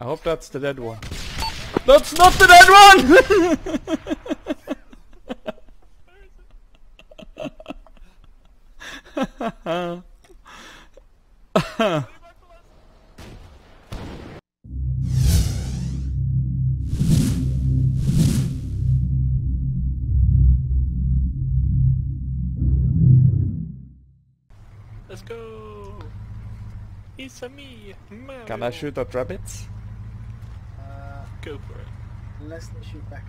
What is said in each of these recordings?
I hope that's the dead one. That's not the dead one! Let's go! It's a me, Mario. Can I shoot at rabbits? Uh, Go for it. Unless they shoot back.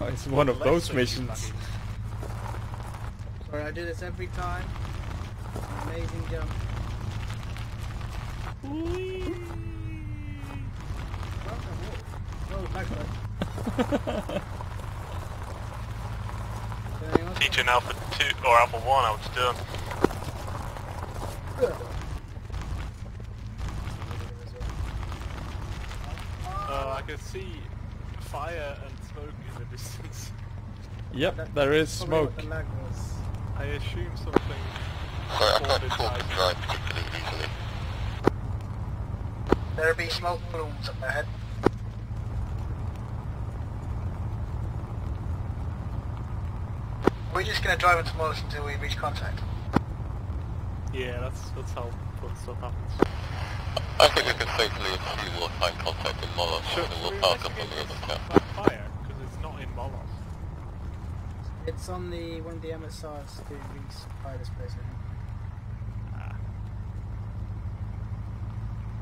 Oh, it's one of those missions. Sorry, I do this every time. Amazing jump. Whee! Oh, backflip. Anything else? Teaching Alpha 2 or Alpha 1 I it's done. Uh, I can see fire and smoke in the distance. Yep, there is smoke. the lag was. I assume something Sorry, I can't talk and drive particularly easily. There'll be smoke balloons up ahead. We're just gonna drive into Molos until we reach contact. Yeah, that's that's how fun stuff happens. I think we can safely assume we'll find contact in Molos Should and we we'll park up on the other this- camp. fire? Because it's not in Molos. It's on the one of the MSRs to resupply this place. I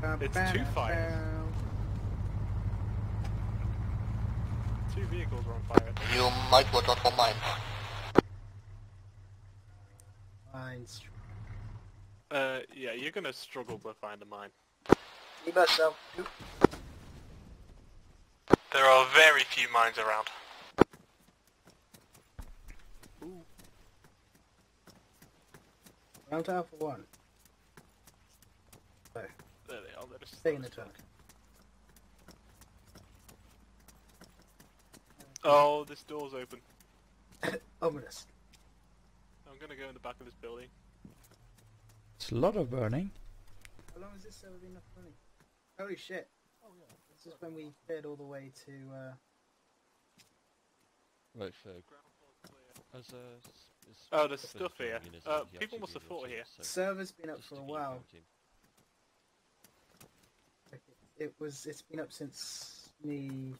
Ah, think. It's two fires. two vehicles are on fire. You might watch out for mine. Mines. Uh, yeah, you're gonna struggle to find a mine. You yourself. There are very few mines around. Ooh. Round to Alpha 1. So, There they are. They're just stay in the truck. Oh, this door's open. Ominous. I'm gonna go in the back of this building. It's a lot of burning. How long has this server been up running? Holy shit. Oh yeah. This is when we cleared all the way to, uh... Right, Ferg. As, uh, s- it's Oh, there's stuff here. Uh, people must have in fought here. so Server's been up for a to keep you while. in. It was, it's been up since me...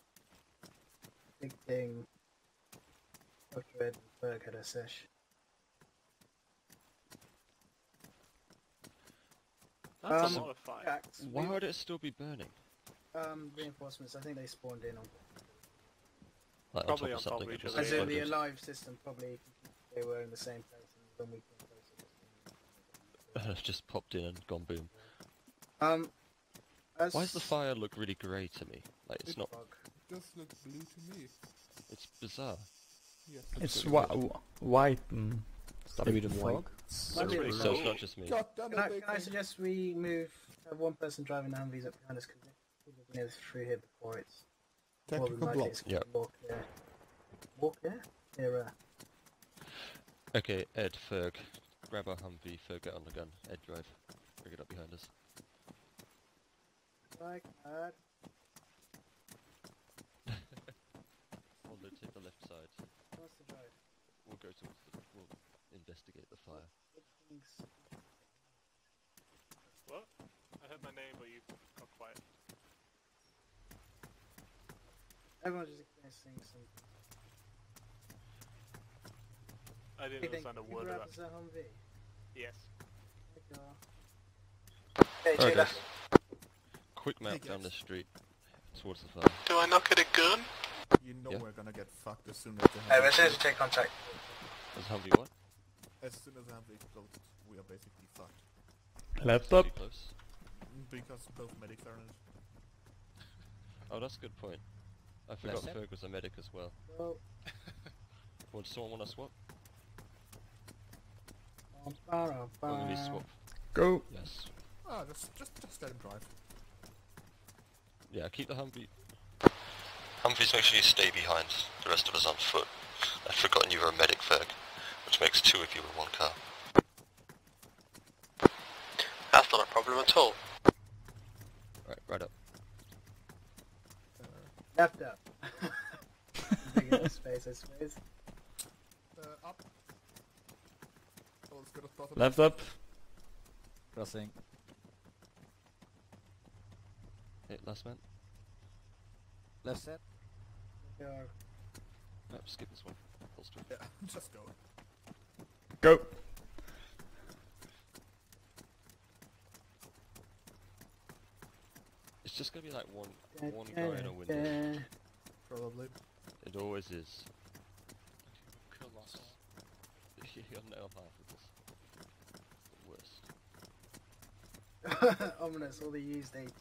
Big Thing... Dr. Ed and Berg had a sesh. That's a Um, lot of fire. Jax, Why we- would it still be burning? Um, reinforcements, I think they spawned in on... Like Probably on on top top of of something each other, As in the alive system, probably they were in the same place and when we came closer. It's just popped in and gone boom. Um, as Why does the fire look really grey to me? Like it's not. Fog. Just looks blue to me. It's bizarre. Yes. It's whi wh- white and stuff. Maybe the white. Might be really a So it's not just me. God Can I, can I suggest we move have one person driving the Humvees up behind us because people have been able to through here before it's more than Tactical likely block. it's gonna Yeah. be more clear. More clear? Clearer. Okay, Ed, Ferg, grab our Humvee. Ferg, get on the gun. Ed, drive. Bring it up behind us. Like that. Follow to the left side. Who wants to drive? We'll go towards the. We'll investigate the fire. Good. What? I heard my name, but you got quiet. Everyone's just experiencing some. I didn't Hey, understand a word grab of that. us a Humvee? Yes. There you Alright, guys. Quick map down the street towards the fire. Do I not get a gun? You know Yeah. we're gonna get fucked as soon as the Hey, as soon as Humvee take contact. Does Humvee what? As soon as I have the Humvee we are basically fucked. Laptop. Because both medics are in it. Oh, that's a good point. I forgot Bless. Ferg was a medic as well. Well, Would someone want to swap? bum, bum, Or do we bum. swap? Go. Yes. Ah, just, just, just let him drive. Yeah, keep the Humvee. Humvees, make sure you stay behind. The rest of us on foot. I'd forgotten you were a medic, Ferg, which makes two of you in one car. That's not a problem at all. Right, Right, right up. Left up. Big space, I suppose. Uh, up. Oh, let's go to bottom. Left up. Crossing. Hey, last man. Left set. We are No, skip this one. Yeah, just go. Go. It's just gonna be like one one guy in a window. Probably. It always is. Kill us all. You're nail half of this. The worst. Ominous, all the used AT.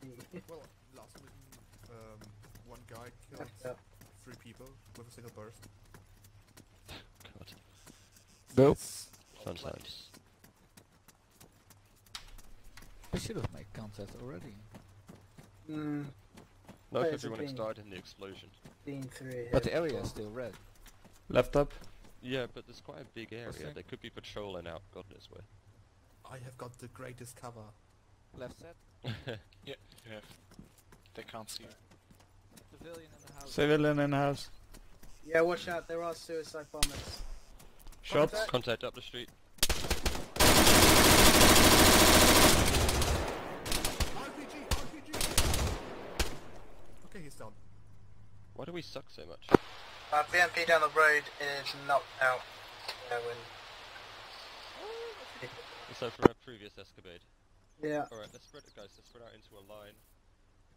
Well, last mission, um, one guy killed Left three people with a single burst. God. Go. Fun times. We should have made contact already. Mm, Not if it's a everyone green. died in the explosion. been through. But the area is still red. Left up. Yeah, but there's quite a big area. Crossing. They could be patrolling out God knows where. I have got the greatest cover. Left set. Yeah, you have. They can't see you. Civilian in the house. Civilian in house. Yeah, watch out, there are suicide bombers. Shots. Contact. Contact up the street. RPG! RPG! Okay, he's down. Why do we suck so much? Uh, BMP down the road is knocked out. Yeah, when... So from our previous escapade. yeah Alright, let's spread it guys, let's spread out into a line.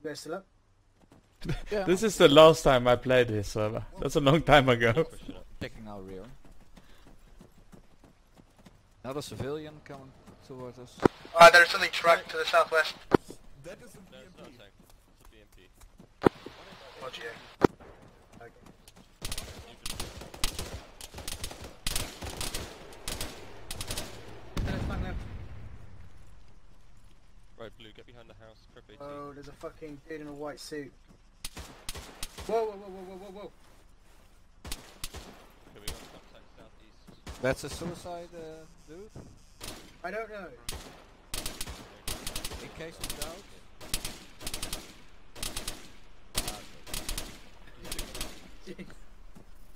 you guys still up? Yeah. This is the last time I played this server. That's a long time ago. Pushing up. Taking our rear. Another civilian coming towards us. Uh, there's something truck to the southwest. That is a No, it's not a BMP. tank. It's a BMP. Roger. Right, Blue, get behind the house. Prep 18. Oh, there's a fucking dude in a white suit. Whoa, whoa, whoa, whoa, whoa, whoa, whoa. Okay, we got contact southeast. That's a suicide uh, dude. I don't know. In case of doubt.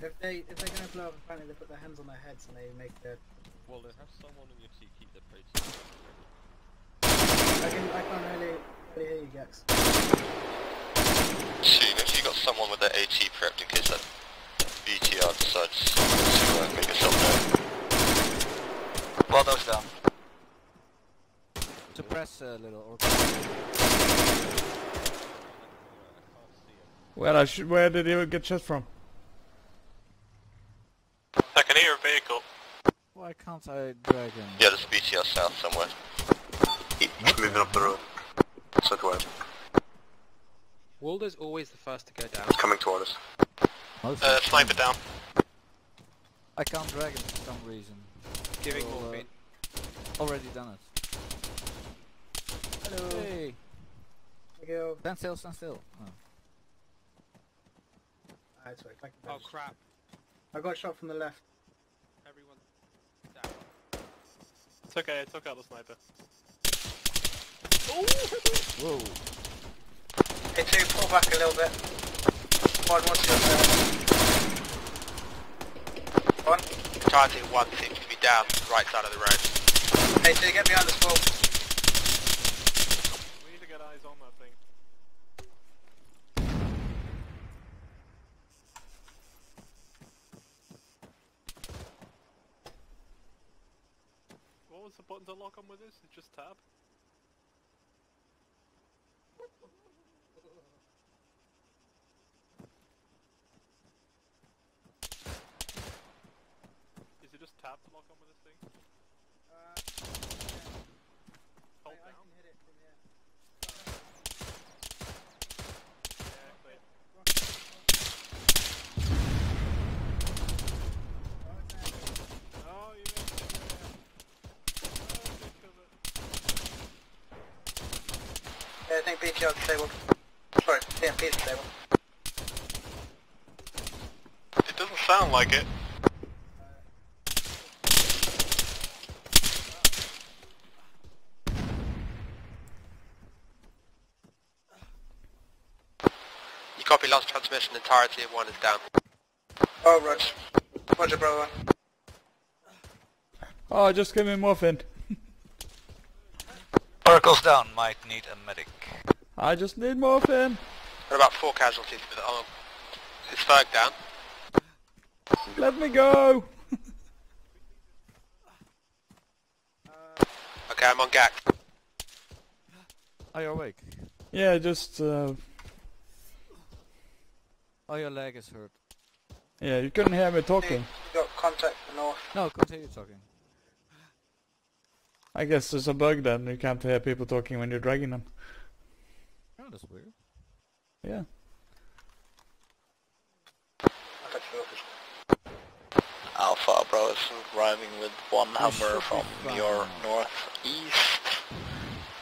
if they if they're gonna blow up, apparently they put their hands on their heads and they make their. Well, then have someone in your team keep their plates. I can I can't really really hear you, Gex. See, make sure you got someone with their AT prepped in case that BTR decides to uh, make itself known. Well, those down. Suppress a little or Where I sh where did you get shot from? I can hear a vehicle. why can't I drag him? Yeah, there's a BTR south somewhere. Moving up the road. Southwest. Waldo's always the first to go down. It's coming toward us. Most Uh, of them. sniper down. I can't drag him for some reason. Giving Well, uh, morphine. Already done it. Hello. Hey, There you go. stand still, stand still. Oh. Ah, it's right. Thank. Oh crap. I got shot from the left. Everyone down. It's okay, I took out the sniper. Whoa. Hey, two, pull back a little bit. One, one, two, One. Target one seems to be down, right side of the road. Hey, two, get behind this wall. We need to get eyes on that thing. What was the button to lock on with this? It's just tab? Is it just tab to lock on with this thing? Hold down? Yeah, clear. Oh, yeah. Oh, good cover. Yeah, I think BTR disabled. Sorry, BMP is disabled. It doesn't sound like it. You Copy, lost transmission, entirety of one is down. Oh, Roger. Roger, brother. Oh, just give me morphine. Oracle's down, might need a medic. I just need morphine. We're about four casualties with oh, is Ferg down? Let me go. Okay, I'm on GAC. Are you awake? Yeah, just uh, Oh, your leg is hurt. yeah. You couldn't hear me talking. You got contact for north. No, continue talking. I guess there's a bug then. You can't hear people talking when you're dragging them. Oh, that's weird. Yeah. Contact for north. Alpha Bravo is arriving with one We Hummer from be your northeast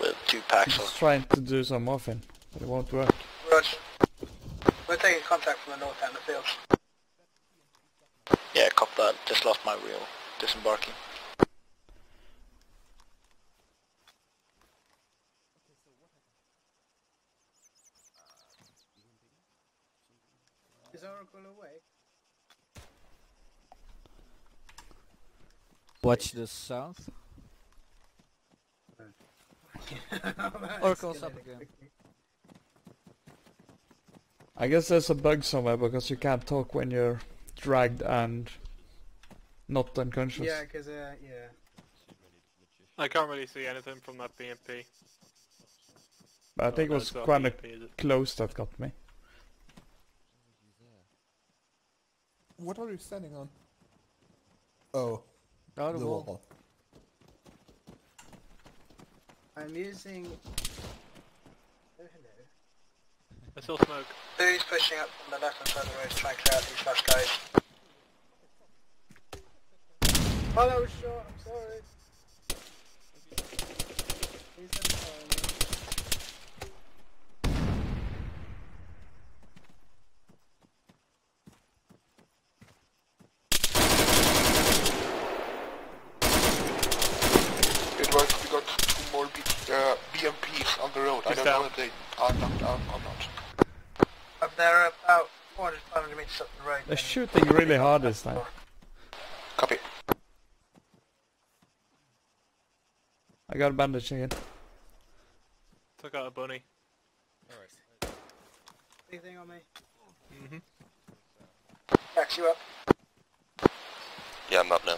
with two packs Just of trying to do some morphine, but it won't work. Roger. We're taking contact from the north out in the fields. Yeah, cop that. Just lost my wheel. Disembarking. Watch the south. Oracle's up again. I guess there's a bug somewhere because you can't talk when you're dragged and not unconscious. Yeah, because, uh, yeah. I can't really see anything from that BMP. But I think it was that's not quite BMP, close that got me. What are you standing on? Oh, The the wall. wall. I'm using... Oh, hello. I still smoke. Who's pushing up from the left hand side of the road to try and clear out these last guys? Oh, that was short, I'm sorry. Please don't follow me. Edward, we got two more B uh, BMPs on the road. I He's don't down. know if they are knocked out or not. Up there about 400, 500 meters up the road. They're shooting really hard this time. Copy. I got a bandage again. Took out a bunny. Big thing on me. Mm-hmm. Backs you up. Yeah, I'm up now.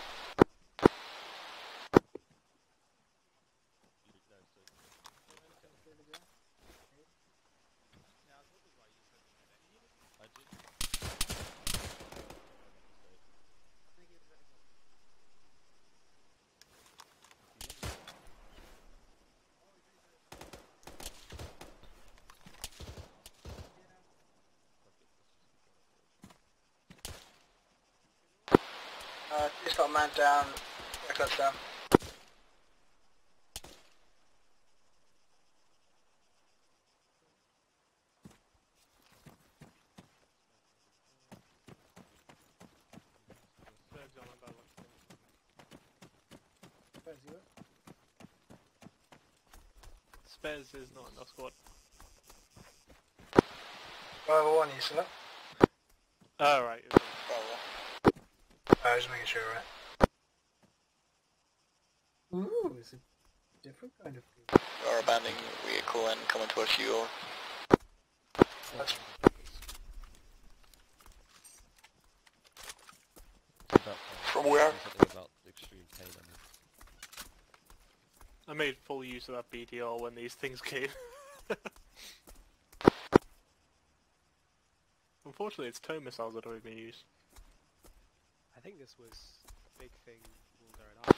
Got man down. Um, Aircraft's down. Ferg's on about like Where's you um. at? Spez is not in our squad. Bravo 1, you still up? Oh, right. Bravo 1. I was just making sure, right? Ooh, it's a different kind of food. We are abandoning vehicle and coming towards you. Over. That's From where? About extreme pain. I made full use of that BTR when these things came. Unfortunately, it's tow missiles that don't even use. I think this was a big thing all going on.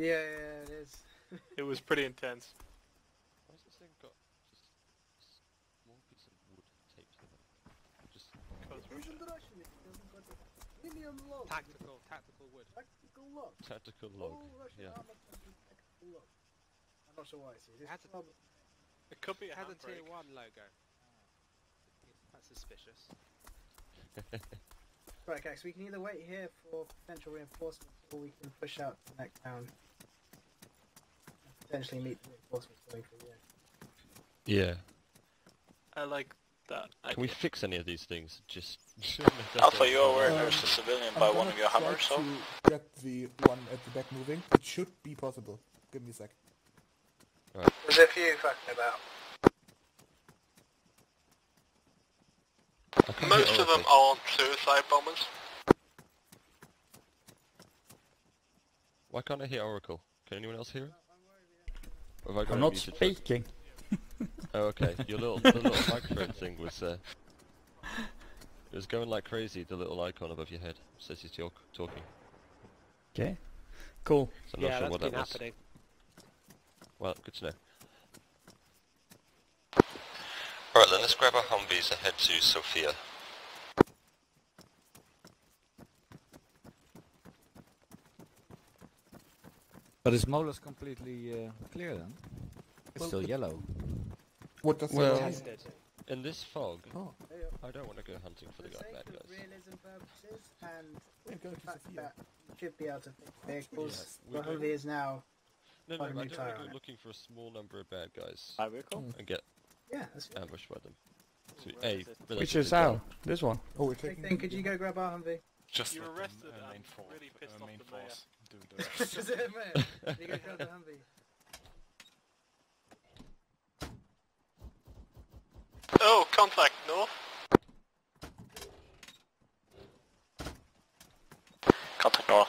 Yeah, yeah, it is. It was pretty intense. Why has this thing got just a small piece of wood taped to it? Just Tactical, tactical wood. Tactical lock. tactical log. All Russian Yeah. armor comes with tactical lock. I'm not sure why. See, this It had, is to, probably It could be a it had the tier handbrake. 1 logo. That's suspicious. right, guys. We can either wait here for potential reinforcements, or we can push out to the next town and potentially meet the reinforcements going for you. Yeah. I like, that. Can we fix any of these things? Just. Alpha, you are aware there's a civilian by gonna one of your try hammers, so... to get the one at the back moving. It should be possible. Give me a sec. There's a few fucking about. I can't Most of them aren't suicide bombers. Why can't I hear Oracle? Can anyone else hear it? Or have I got I'm not speaking. Oh, okay. Your little, the little microphone thing was, uh, it was going like crazy. The little icon above your head says you're talk talking. Okay. Cool. So I'm not yeah, sure that's what been that was. happening. Well, good to know. Alright then, let's grab our Humvees and head to Sofia. But is Molos completely uh, clear then? It's Well, still it- yellow. What does Well- that mean? In this fog, Oh, I don't want to go hunting for the For guy the bad sake of guys. realism purposes and we're going the to fact Sofia. that you should be able to fix vehicles, Yes, the we're going- Humvee is now. No, no, Quite I a don't want to go looking for a small number of bad guys High vehicle? and get Yeah, that's ambushed by them. So, Where A, is it? Which relatively is well. how? This one. Oh, we're Big taking. thing, could you go grab our Humvee? Just you arrested and really pissed off the mayor. Oh, contact north. Contact north.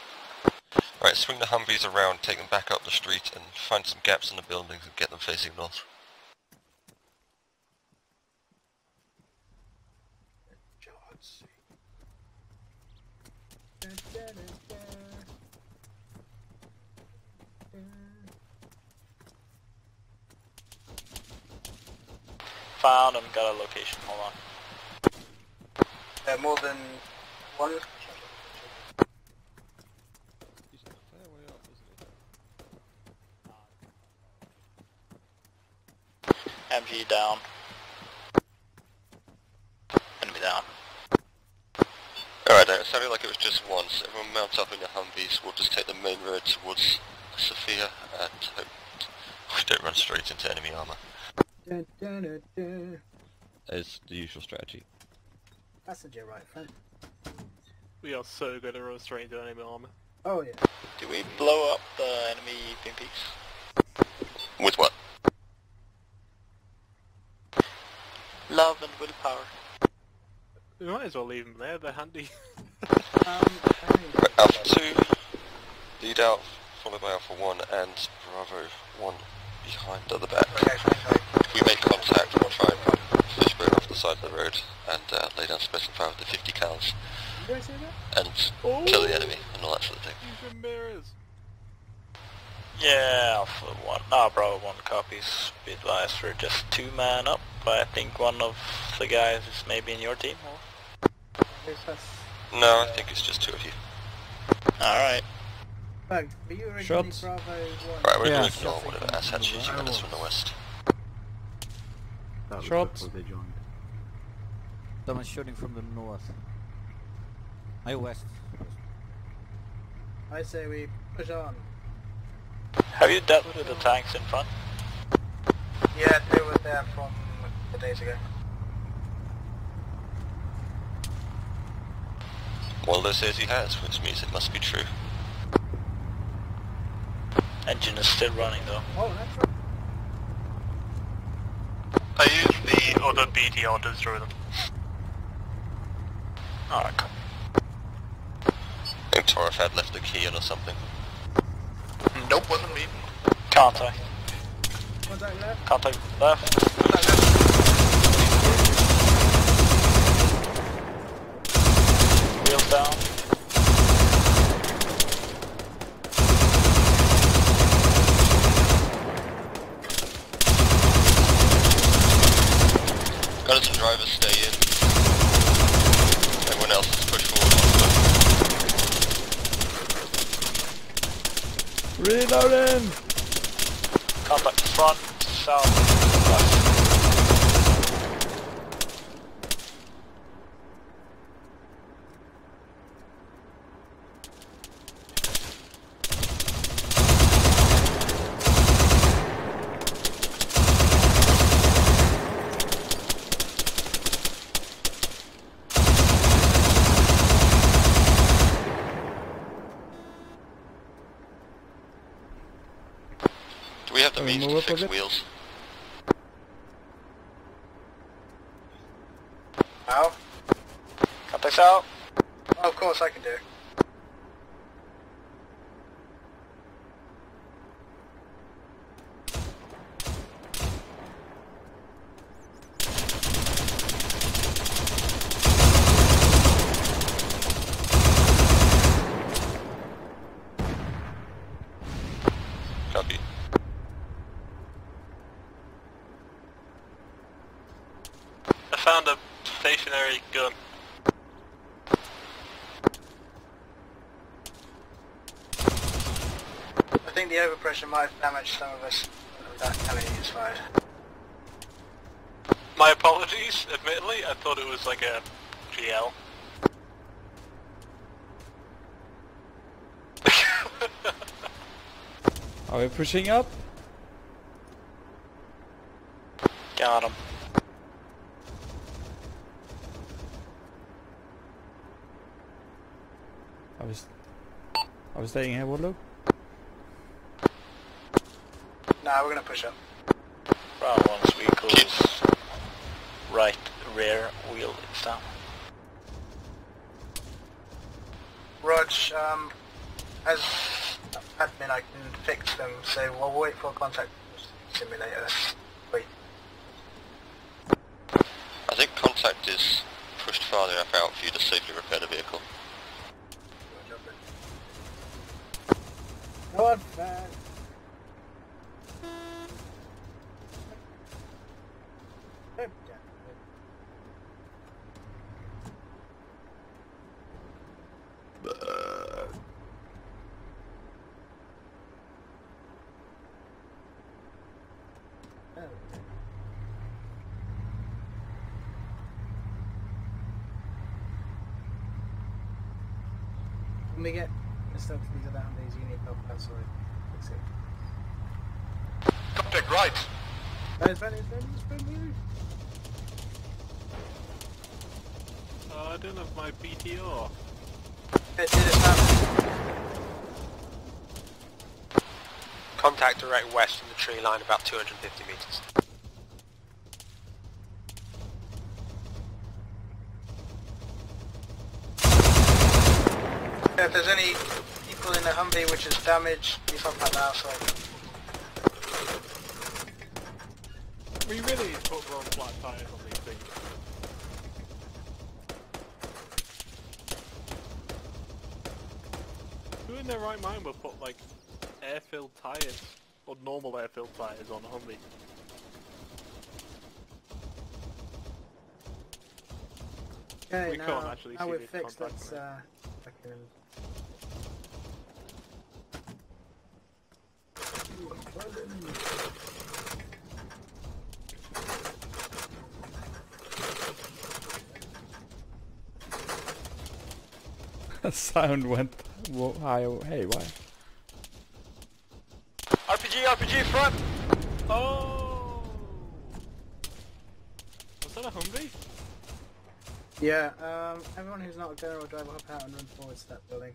Right, swing the Humvees around, take them back up the street and find some gaps in the buildings and get them facing north. Found and got a location, hold on. Uh, more than one. He's a fair way up, isn't he? MG down. Enemy down. Alright then, it sounded like it was just once. Everyone mount up in your Humvees, we'll just take the main road towards Sofia and hope we don't run straight into enemy armour. Dun, dun, dun, dun. As the usual strategy. Passenger right front. We are so good at run straight into enemy armor. Oh yeah. Do we blow up the enemy BMPs? With what? Love and willpower. We might as well leave them there, they're handy. Um, hey, Alpha 2, lead out, followed by Alpha 1 and Bravo 1 behind at the back. okay, fine, fine. We make contact, we'll try and fishbone off the side of the road and uh, lay down split and fire with the 50 cals You guys see that? and kill the enemy and all that sort of thing. Use your mirrors. Yeah, Alpha 1. Ah, Bravo 1 copies. Be advised, we're just two man up. I think one of the guys is maybe in your team. Or... No, I think it's just two of you. Alright. Bug, were you originally Shots. Bravo 1? Right, we're Yeah. going to ignore whatever asshat shooting at us from the west. Shots. Someone's shooting from the north. Hey, west. I say we push on. Have you dealt with the tanks in front? Yeah, they were there from a couple days ago. Well, Waldo says he has, which means it must be true. Engine is still running though. Oh, that's right. I use the other BTR to destroy them. Alright, come. I think Torif had left the key in or something. Nope, wasn't me. Contact. Contact left. Contact left. Contact left. Wheels down. Gunners and drivers stay in. Everyone else is pushed forward. Reloading! Contact front, south, left. we have the Can we means move to up a fix bit? wheels. How? Contacts out. Oh, of course I can do. it. Copy. I found a stationary gun. I think the overpressure might have damaged some of us. That cannon is fired. My apologies, admittedly, I thought it was like a GL. Are we pushing up? Got him. I was... I was we staying here, Woodlow? Nah, we're gonna push up. Round one's vehicle's right rear wheel is down. Rog, um, as admin, I can fix them, so we'll wait for contact simulators. Wait. I think contact is pushed farther enough out for you to safely repair the vehicle. Go on, fast. When we get messed up to these other Humvees, you need help it. Contact right. That is friendly, it's friendly, it's friendly. Oh, I don't have my BTR. It did its damage. Contact direct west from the tree line, about 250 meters. If there's any people in the Humvee which is damaged, please help out the outside. We really need to put road flat tires on these things. Who in their right mind would put like air-filled tires or normal air-filled tires on a Humvee? Okay, We now, can't actually now see we're the fixed, contact, let's uh, fucking... Sound went wo- high. Hey, why? RPG, RPG front! Oh! Was that a Humvee? Yeah, um, everyone who's not a gunner or driver, hop out and run forward to that building.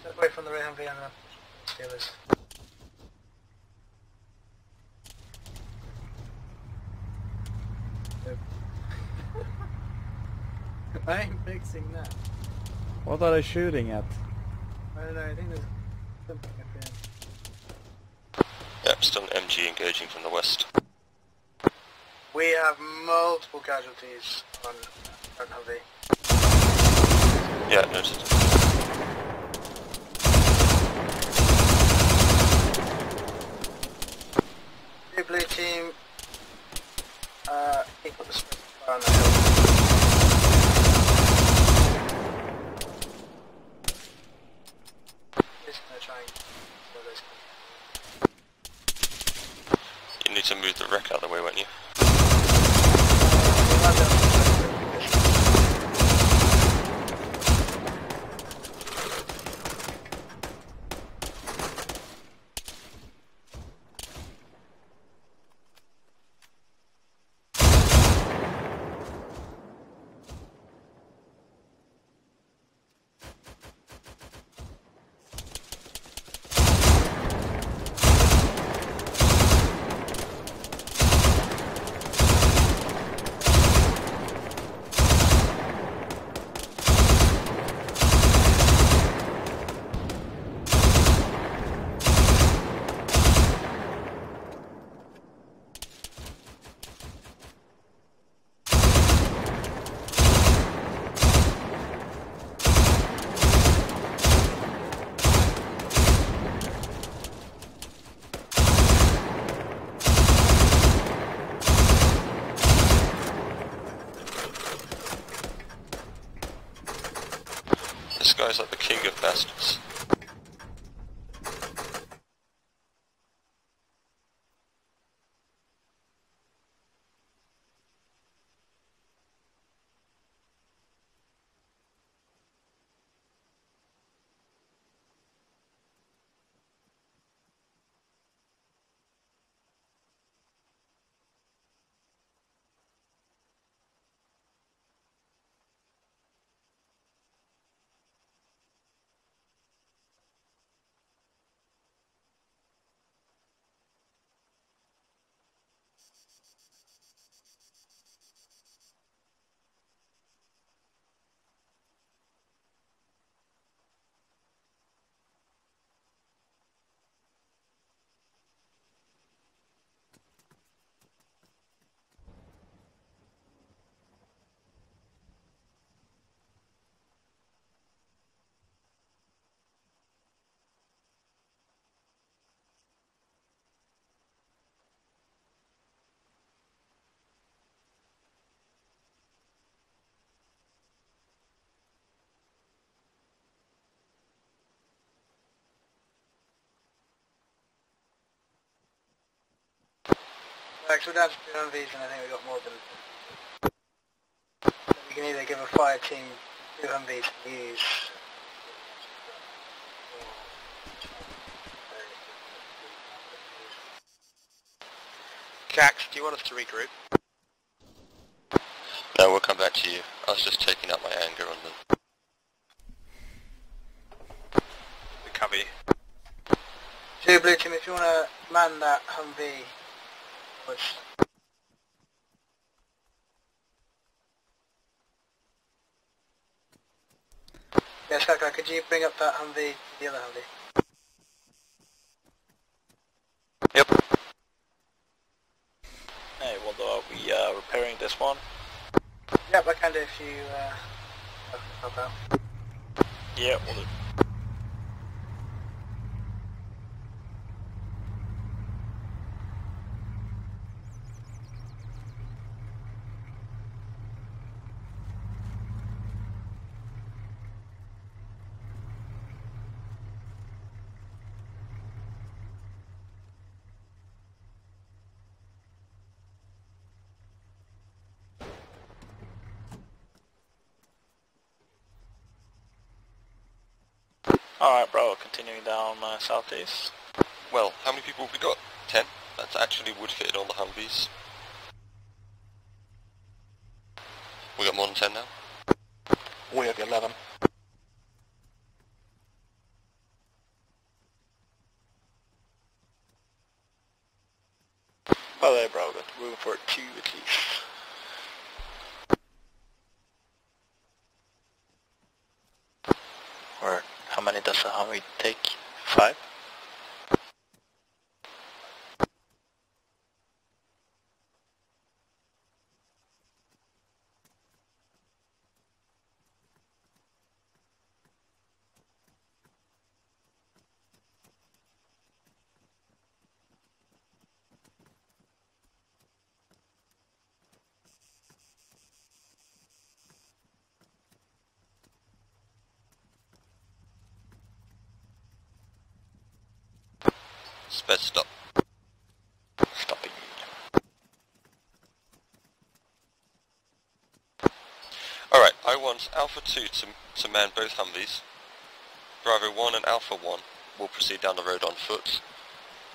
Step away from the rear Humvee and the Steelers. I'm that. What are they shooting at? I don't know, I think there's something up here. Yep, still MG engaging from the west. We have multiple casualties on front Humvee. Yeah, noted. Blue blue team, uh, keep up the sprint fire on the hill. Just gonna try and kill those. You need to move the wreck out of the way, won't you? Max, we're down to two Humvees and I think we got more than... We can either give a fire team two Humvees to use... Cax, do you want us to regroup? No, we'll come back to you. I was just taking out my anger on them. We cover you. Two blue team, if you want to man that Humvee, which Yeah, Skaka, could you bring up that Humvee, the other Humvee? Yep. Hey, well, are we uh, repairing this one? Yep, I can do if you uh, help out. Yeah, we'll do. Alright, bro, continuing down southeast. Well, how many people have we got? Ten? That's actually would fit on the Humvees. We got more than ten now? We have 11. Well, there, bro, got room for two at least. Or how many does a Humvee take? Five? Sped stop. Stopping. Alright, I want Alpha 2 to, to man both Humvees. Bravo 1 and Alpha 1 will proceed down the road on foot.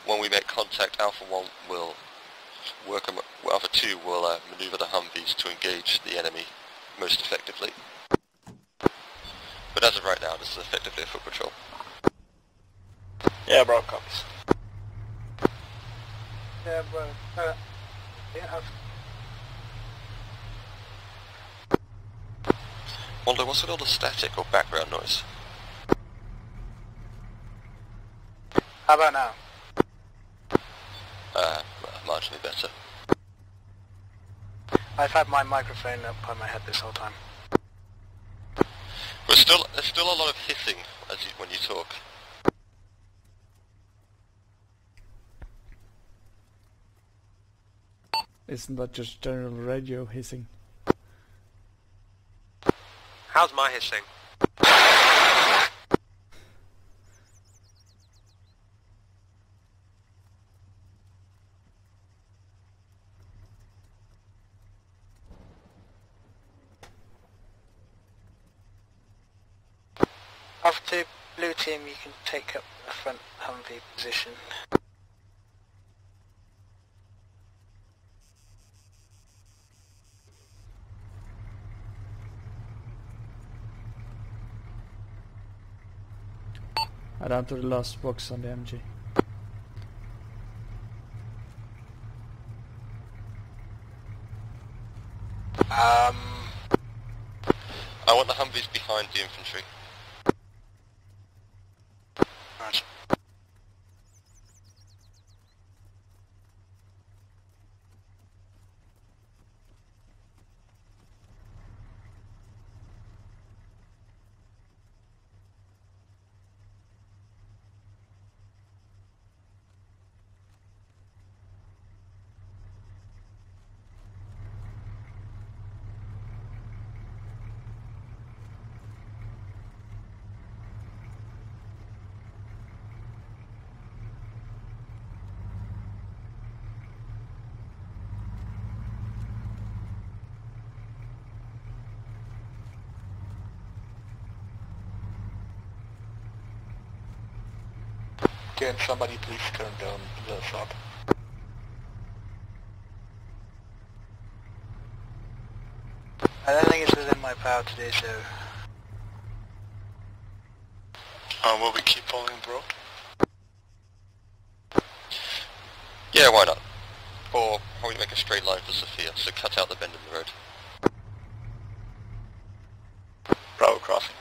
When we make contact, Alpha 1 will work, am- Alpha 2 will uh, maneuver the Humvees to engage the enemy most effectively. But as of right now, this is effectively a foot patrol. Yeah, bro, copies. Yeah, bro. Uh, yeah, I've, Wonder, what's with all the static or background noise? how about now? Uh, marginally better. I've had my microphone up by my head this whole time. But still, there's still a lot of hissing as you, when you talk. Isn't that just general radio hissing? How's my hissing? After blue team, you can take up the front Humvee position. Add down to the last box on the MG. Um, I want the Humvees behind the infantry. right. Can somebody please turn down the sub? I don't think it's within my power today, do so. Uh, will we keep following bro? Yeah, why not? Or how we make a straight line for Sofia, so cut out the bend in the road. Bravo crossing.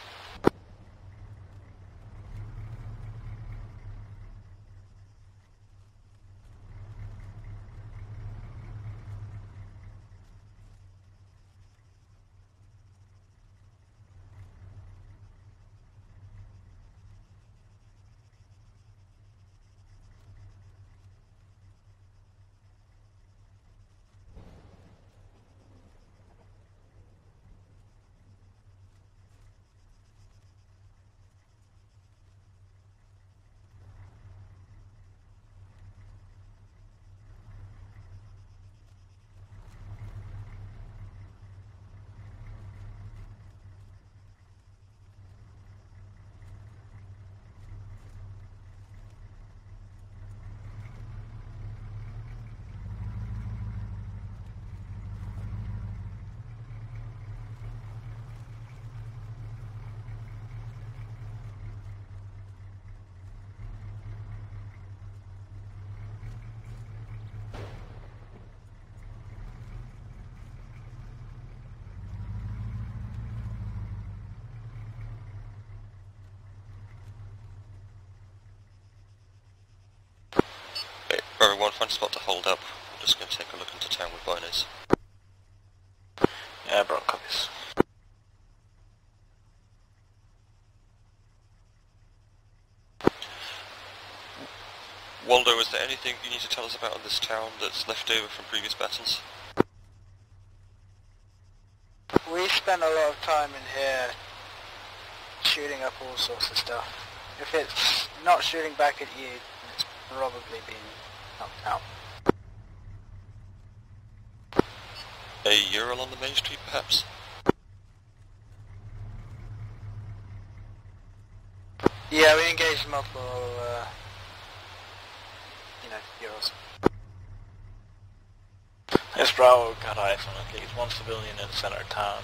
Okay, everyone find a spot to hold up. I'm just going to take a look into town with binos. Yeah, bro, copies. Waldo, is there anything you need to tell us about in this town that's left over from previous battles? We spent a lot of time in here shooting up all sorts of stuff. If it's not shooting back at you, it's probably been knocked out. A Ural on the main street, perhaps? Yeah, we engaged multiple, uh, you know, Urals. Yes, Bravo got eyes on at least one civilian in the center of town.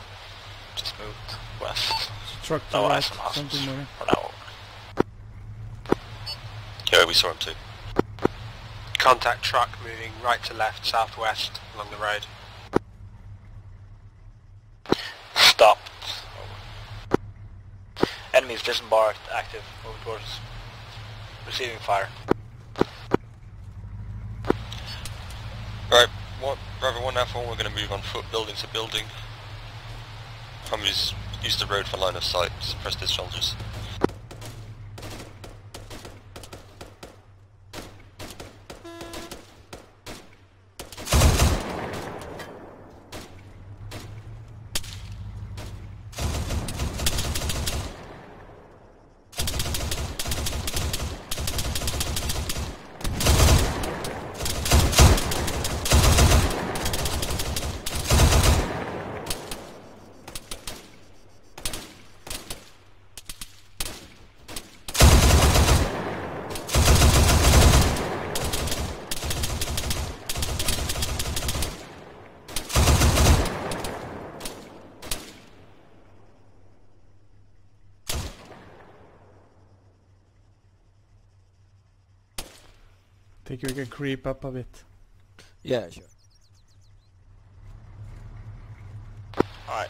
Just moved west. Truck to No right, eyes on hostiles something moving. Yeah, we saw him too. Contact truck moving right to left, southwest along the road. Stopped. Enemies disembarked, active, moving towards receiving fire. Right, one, Bravo 1 Alpha 1, we're going to move on foot building to building. Humvees use the road for line of sight suppress these soldiers. Creep up a bit. Yeah, sure. Alright,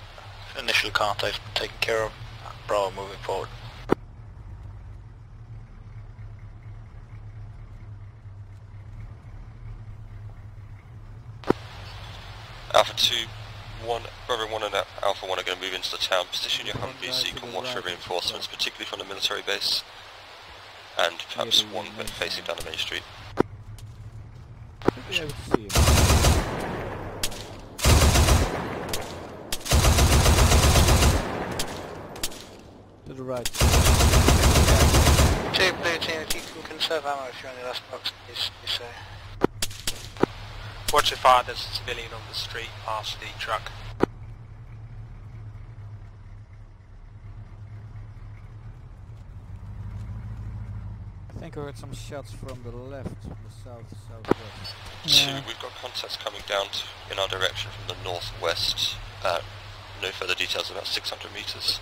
initial contact taken care of. Bravo moving forward. Alpha 2, 1, Bravo 1 and Alpha 1 are going to move into the town. Position your Humvees so you can watch for reinforcements, particularly from the military base. And perhaps one facing down the main street. Should be able to see him. To the right. Two blue team, if you can conserve ammo if you're on your last box, please do so. Watch your fire, there's a civilian on the street past the truck. I think I heard some shots from the left, from the south, southwest. Two, Yeah. we've got contacts coming down t- in our direction from the northwest. Uh, no further details, about 600 meters.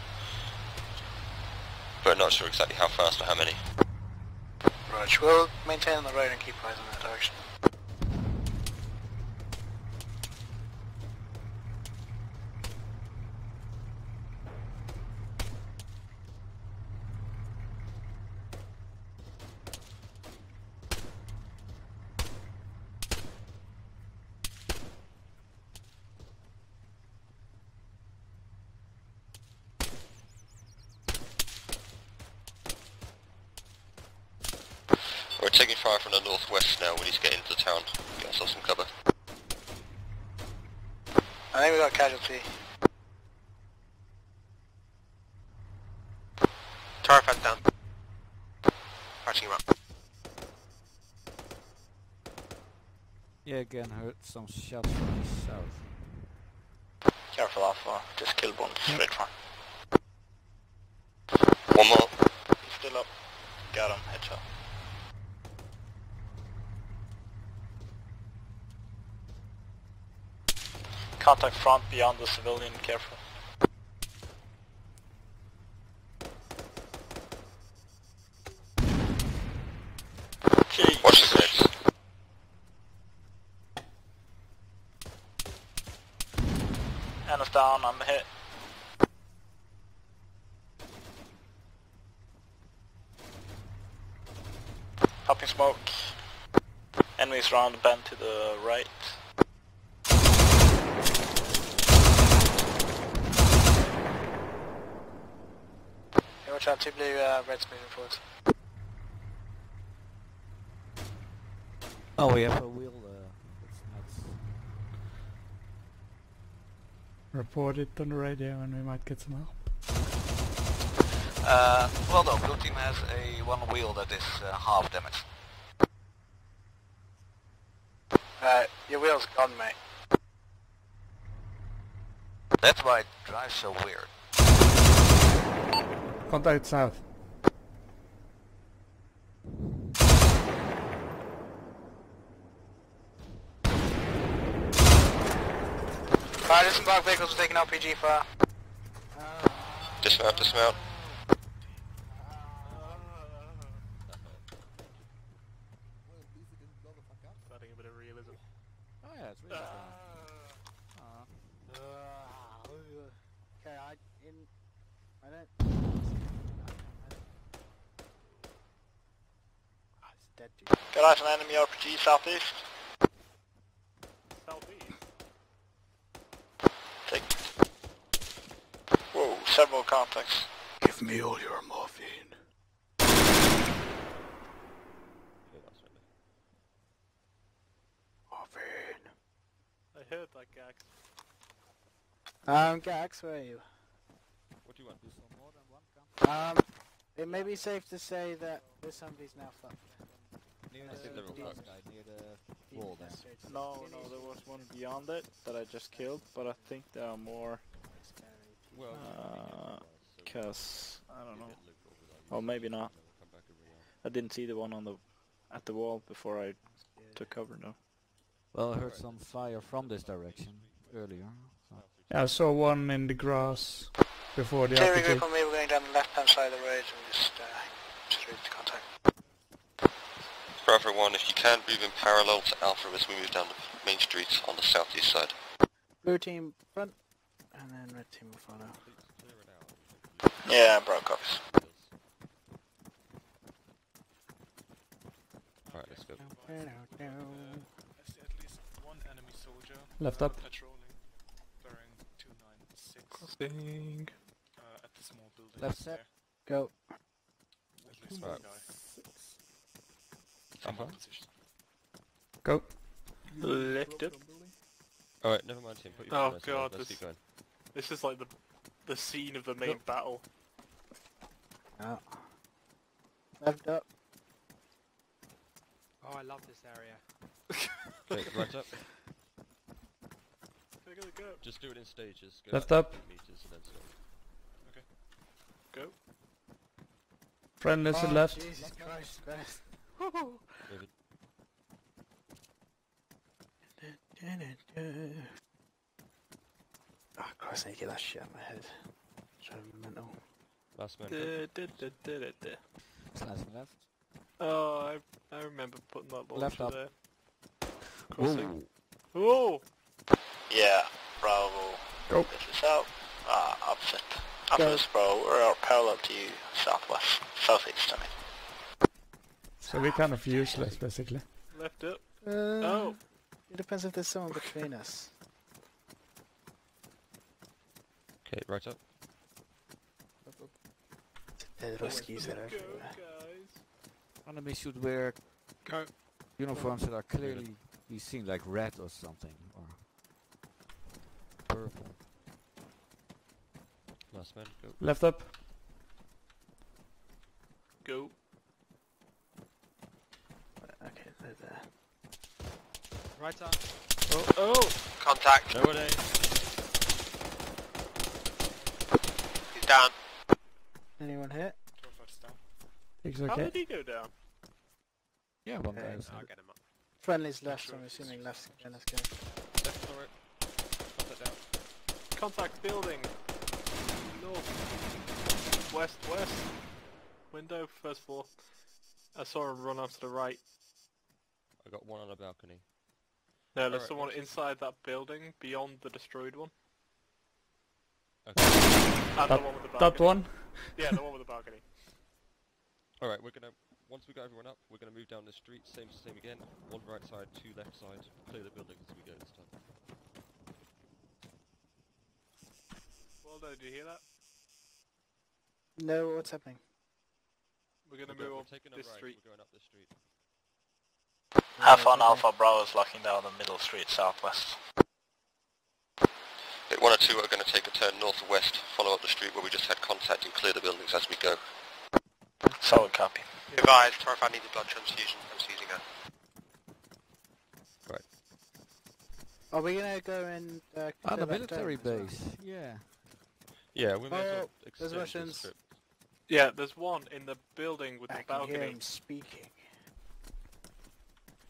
But not sure exactly how fast or how many. Right, we'll maintain the road and keep eyes on that direction. We're taking fire from the northwest now. We need to get into town. Get ourselves some cover. I think we got a casualty. Tower fence down. Marching him up. Yeah, again, heard some shots from the south. Careful Alpha, just killed one straight front. One more. Still up. Got him, headshot. Contact front beyond the civilian, careful. Jeez. Watch the grenades. Anna's down, I'm hit. Popping smoke. Enemies round the bend to the right. Yeah, watch out, two blue uh, reds moving forwards. Oh, we have a wheel. Uh, that's nuts. Report it on the radio and we might get some help. Uh, well no, blue team has a one wheel that is uh, half damaged. Uh, your wheel's gone, mate. That's why it drives so weird. Contact south. Fire disembark vehicles are taking RPG fire. Dismount, dismount. Adding a bit of realism. Oh yeah, it's really Okay, I in. I don't. Ah, it's dead, dude. Got eyes on enemy RPG southeast. Southeast. Take. Whoa, several contacts. Give me all your morphine. Morphine. I heard that gags. Um, Gax, where are you? What do you want? More than one gun. Um, it may be safe to say that this Humvee's now fucked. Near I think they're all the fucked. guy, near the wall there. No, no, there was one beyond it that I just killed, but I think there are more. Well, Uh, cause I don't know. Or maybe not. I didn't see the one on the at the wall before I took cover though. Well, I heard some fire from this direction earlier. So. Yeah, I saw one in the grass before the Two RPG. regroup on me, we're going down the left hand side of the road and just, uh, just ready to contact. Bravo 1, if you can, move in parallel to Alpha as we move down the main street on the southeast side. Blue team front, and then red team will follow. Please clear it out. Yeah, bro, copies. Alright, let's go. I see at least one enemy soldier Left uh, up. patrolling bearing 296 Crossing. uh, at the small building. Left there. set. Go. At least Alright. One. Position. Go. Left up. Alright, never mind team, put your Oh, foot God, this- keep going. This is like the the scene of the main battle. Out. Left up. Oh, I love this area. Okay, right up. They're go. Just do it in stages. Go Left up. 10 meters and then stop. Go. Friendlies to oh, left. Jesus Christ, Christ. Move it. Oh Christ, I need to get that shit out of my head. It's driving me mental. Last man. go. Da, da. Left. Oh, I I remember putting that ball Left up. there. Crossing. Ooh. Oh! Yeah, Bravo. Go. This is out. Ah, opposite. Opposite, bro. We're parallel to you. Southwest. Southeast, I mean. So we're kind of useless, basically. Left up. Uh, Oh! It depends if there's someone between us. Okay, right up. There's rescues that are Go, everywhere. guys. Enemy should wear Go. uniforms that are clearly be seen like red or something, or purple. Last man, go. Left up. Go. Okay, they're there. Right arm. Oh! Oh! Contact. Nowadays. He's down. Anyone hit? Torford's down. It's How did he go down? Yeah, one uh, Okay. I'll get him up. Friendly's left, sure so I'm assuming just- left. Okay, let's go. Left, alright. Contact down. Contact building. North. West, west. Window, first floor. I saw him run up to the right. I got one on a balcony. No, there's Alright, someone what's- inside that building beyond the destroyed one. Okay. And That- the one with the balcony. That one. Yeah, the one with the balcony. Alright, we're gonna, once we got everyone up, we're gonna move down the street, same same again. One right side, two left side. Clear the buildings as we go this time. Waldo, did you hear that? No, what's happening? We're gonna We're, go- move we're on taking a this right, street. we're going up this street. Have on okay. Alpha Bravo is locking down the middle street southwest. Okay, one or two are going to take a turn northwest, follow up the street where we just had contact and clear the buildings as we go. Solid copy. Advised, Torfan needs a blood transfusion. I'm seizing her. Are we gonna go and uh, the military dome as well? base. Yeah. Yeah, we may as well Oh, there's extend the Russians. Yeah, there's one in the building with I the can hear balcony. him speaking.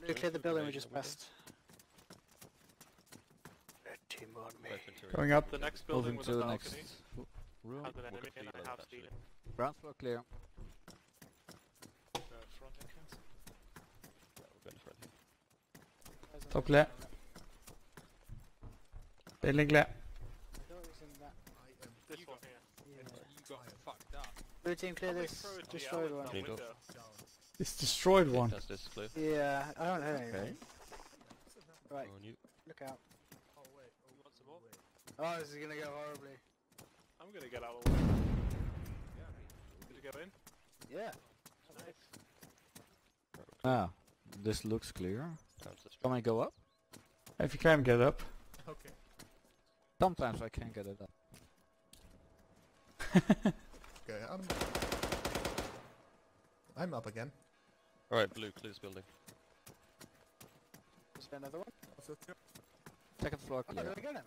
We Don't clear the building we just from the window. passed. Red team on me. Going up. The next building with to the the balcony next room. has an We'll enemy and I have actually. Ground floor clear. The front entrance. Yeah, we'll go in front here. Top clear. Building clear. This one here. You got fucked up. Blue team clear this throw it to the destroyed one. That Cleaned window. It's destroyed one. That's this clear. Yeah, I don't hear anything. Okay. Right, look out. Oh wait, oh, You want some more? Oh, this is gonna go horribly. I'm gonna get out of the way. Did you go in? Yeah. Nice. Ah, this looks clear. Down to the street. Can I go up? If you can get up. Okay. Sometimes I can't get it up. Okay, I'm. I'm up again. Alright, blue, clear this building. Is there another one? Upstairs, yeah. Second floor Oh, clear. there we go then.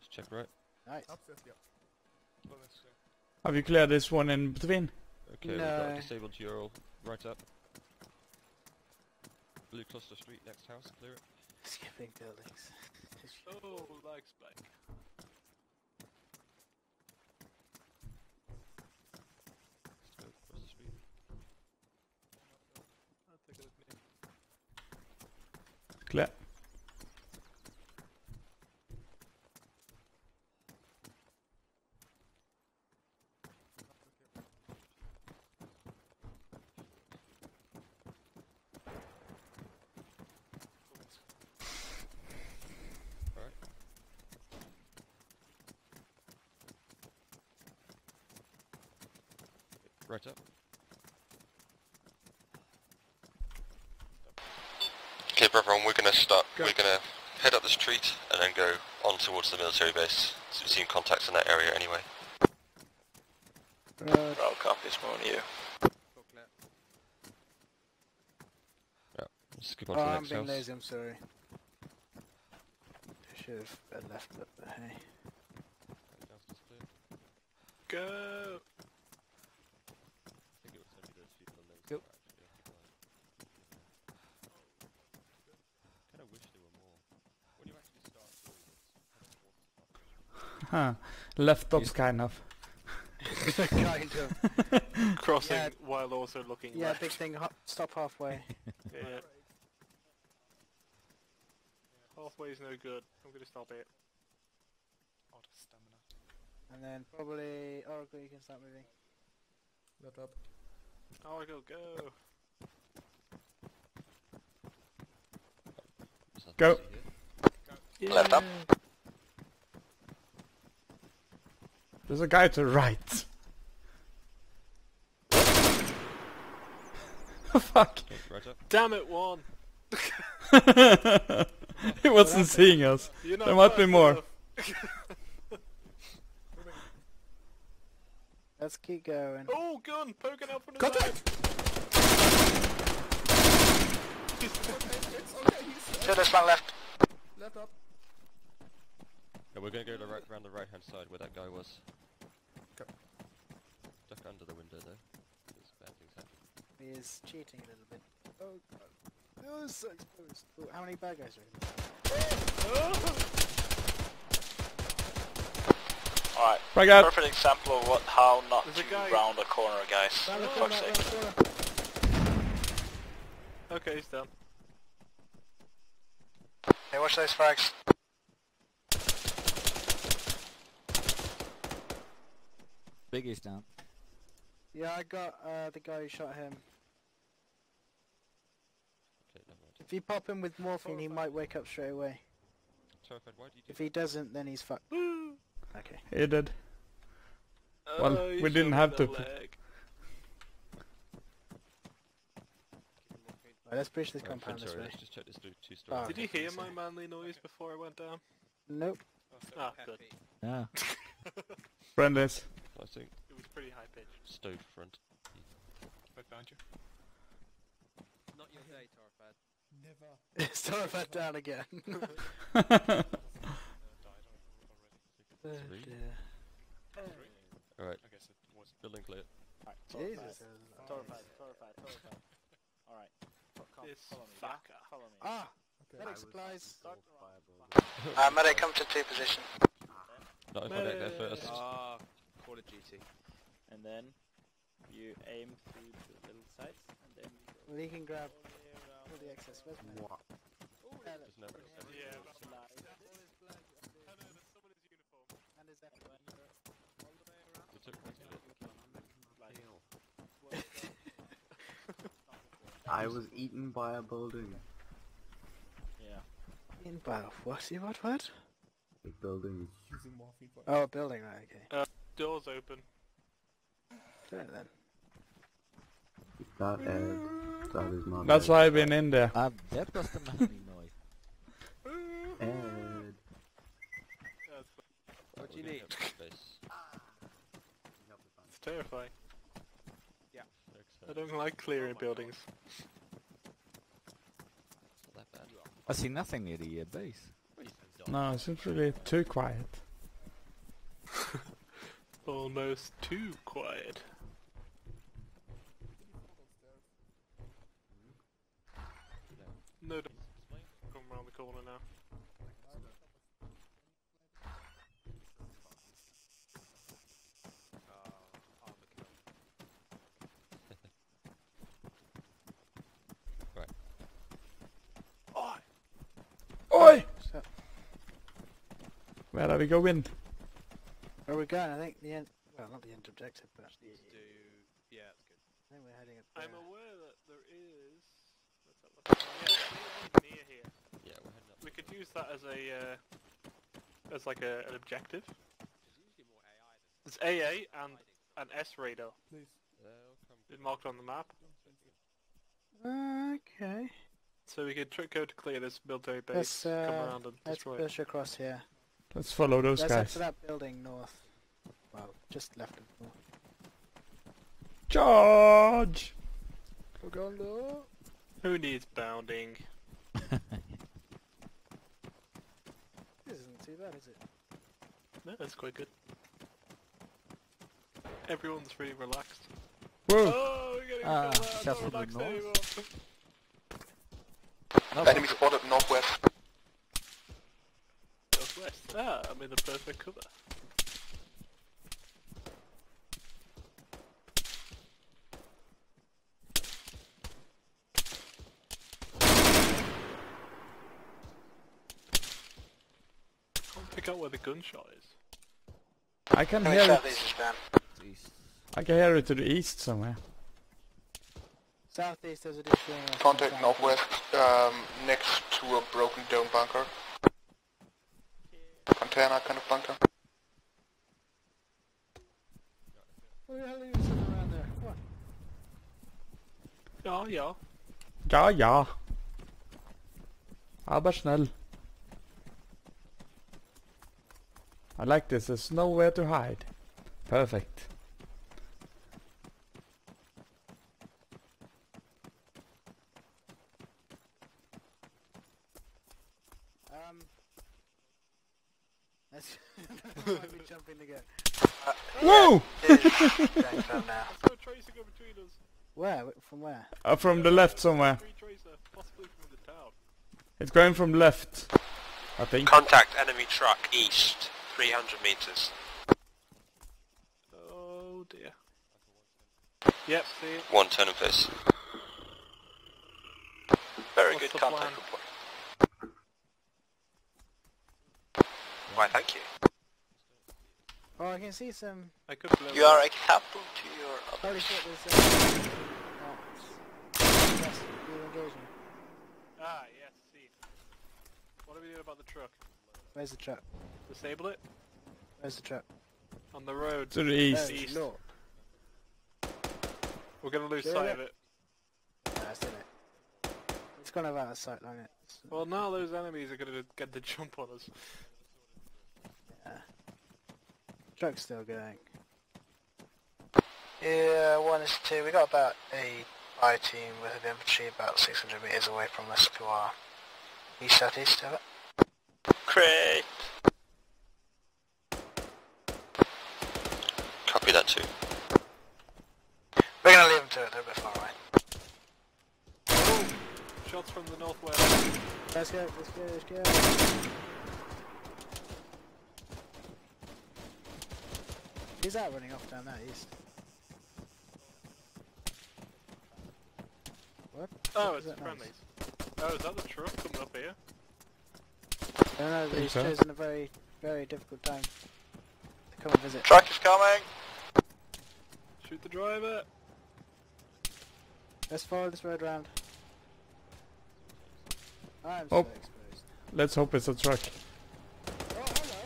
Just check right. Nice. Upstairs, yeah. Oh, that's good. Have you cleared this one in between? Okay, we've got a disabled Ural right up. Blue cluster street, next house, clear it. Skipping buildings. Oh, like spike. Let's go across the street. I'll take it with me. Clear. Alright. Right up. Okay, brother, and we're gonna start. Go. We're gonna head up the street and then go on towards the military base. So we've seen contacts in that area anyway. Uh, Road. Roll copies, moving you. Go clear. Let's skip on Oh, to the I'm next being house. lazy, I'm sorry. I should have left it, but hey. Go! I think it was only those people on those Yep. that were actually occupied. Kind of wish there were more. When you actually start doing this, kind of Huh. Left ops kind of. kind of. Crossing Yeah. while also looking Yeah, left. big thing, ho- stop halfway. Yeah. is no good. I'm gonna stop it. The stamina. And then probably Oracle, you can start moving. Let up. I go go. Go. to. Left up. There's a guy to the right. Fuck. Okay, right up. Damn it, one. he wasn't seeing us. There might be more. Let's keep going. Oh, gun poking out from the Contact! side. It's okay, To this one left. left up. Yeah, we're gonna go the right, around the right hand side where that guy was. Okay. Duck under the window though. 'cause bad things happen. He is cheating a little bit. Oh, God. Oh, so exposed. Oh, how many bad guys are in Alright. Frag out. Perfect example of what how not There's to guy- round a corner, guys. Round the corner, round the corner. Okay, he's done. Hey, watch those frags. Biggie's down. Yeah, I got uh, the guy who shot him. Okay, never mind. If you pop him with morphine, he might wake up straight away. Terrified, why do you do If he doesn't, then he's fucked. Okay. He did. Well, Oh, you we didn't have to in leg. Right, let's breach this Right, compound this way. let's just check this two, two story. Ah, Did you hear so- my manly noise before I went down? Nope. Oh, Ah, good. Yeah. Friendlies. I think It was pretty high pitched. stove front. Right behind you. Not your day, Torfad. Never. Start that down again. Uh, died. Three. Oh, Alright, I guess it was. building clear. Jesus. Torfied, torfied, torfied. Alright. This Follow me, yeah? fucker. Follow me. Ah! Okay. Medic supplies. Uh, medic, come to T position. Not if I get there Medic. first. Ah, Call of Duty. And then you aim through the little sights and then you go Well, can grab all the way around. all the excess. Where's my There's no Yeah. Slide. And his And when you're all the way around, We took most of it. I was eaten by a building. yeah. In battle. What? What? What? A building. Using morphine Oh, a building, right, okay. Uh, Doors open. Do it then. That Ed? That is not That's why I've been in there. Ah, that was the manly noise. Ed. That's, What do you need? gonna have Space. it's terrifying. Yeah. I don't like clearing buildings. It's not that bad. I see nothing near the uh, base. No, it seems really too quiet. Almost too quiet. No, come around the corner now. Where are we going? Where are we going? I think the end. Well, not the end objective, but the. Do yeah, that's good. I think we're heading up There. I'm aware that there is. Let's have a. Yeah, near here. Yeah, we're heading up. We could use that as a uh, as like a, an objective. There's AA and an S radar. Please. It's marked on the map, Okay. so we could tr- go to clear this military base, Let's come uh, around and let's destroy it. push across here. Let's follow those let's head guys. to that building north. Well, just left of north. Charge! Uganda. Who needs bounding? This isn't too bad, is it? No, that's quite good. Everyone's really relaxed. Whoa! Oh, we're getting Ah, killed out, shot not from the relaxed north. anymore. Enemy spotted northwest. Northwest. Ah, I'm in the perfect cover. Can't pick out where the gunshot is. I can How hear many it. southeast is down? East. I can hear it to the east somewhere. Southeast, there's a additional. Contact northwest, um, next to a broken dome bunker. Container kind of bunker. What the hell are you sitting around there? What? Ja, ja. Ja, ja. Aber schnell. I like this. There's nowhere to hide. Perfect. Um. Let's. might be jumping to go. Whoa! It is going down now. No tracer go between us. Where? From where? Uh, from the left somewhere. Free tracer, possibly from the town. It's going from left. I think. Contact enemy truck east, 300 meters. Oh dear. Yep, see it. One turn and face. Very What's good contact plan? report. Why, thank you. Oh, I can see some. I could blow You it are a captain to your Holy others. shit, there's uh, oh, yes, you're engaging. Ah, yes, see. What are we doing about the truck? Where's the truck? Disable it? Where's the truck? On the road. To the east. There, East. look. We're gonna lose Yeah, sight yeah. of it. Yeah, that's it. It's gone out of sight, long it. Well, now those enemies are gonna get the jump on us. Yeah. Truck's still going. Yeah, one is two. We got about a I team with an infantry about 600 meters away from us to our east southeast of it. Great. Copy that too. We're gonna leave them to it. They're a bit far away. Shots from the northwest. Let's go, let's go, let's go. Who's that running off down that east? What? Oh, Is it's that the nice? Oh, is that the truck coming up here? I don't know, Think he's so. chosen a very, very difficult time to come and visit. Truck is coming. Shoot the driver. Let's follow this road round. I'm Oh. so exposed. Let's hope it's a truck. Oh, hello.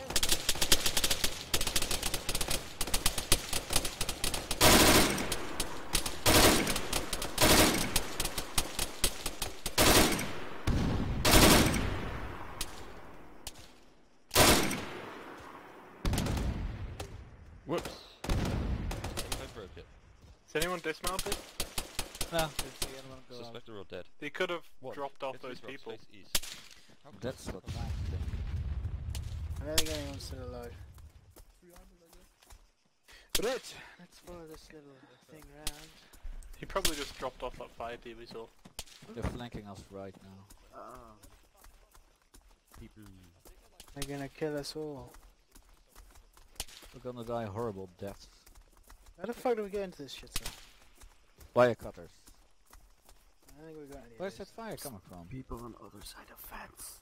Whoops. I broke it. Is anyone dismounted? No, didn't see anyone go out. Suspect are all dead. They could have One. dropped off Get those these people. face east. That's what I'm thinking. I don't think anyone's still alive. Right, let's follow this little thing round. He probably just dropped off that fire team we saw. They're flanking us right now. Ah. People. They're gonna kill us all. We're gonna die horrible deaths. How the fuck do we get into this shit, sir? Wire cutters. I think we got any. of Where's that fire coming from? People on the other side of fence.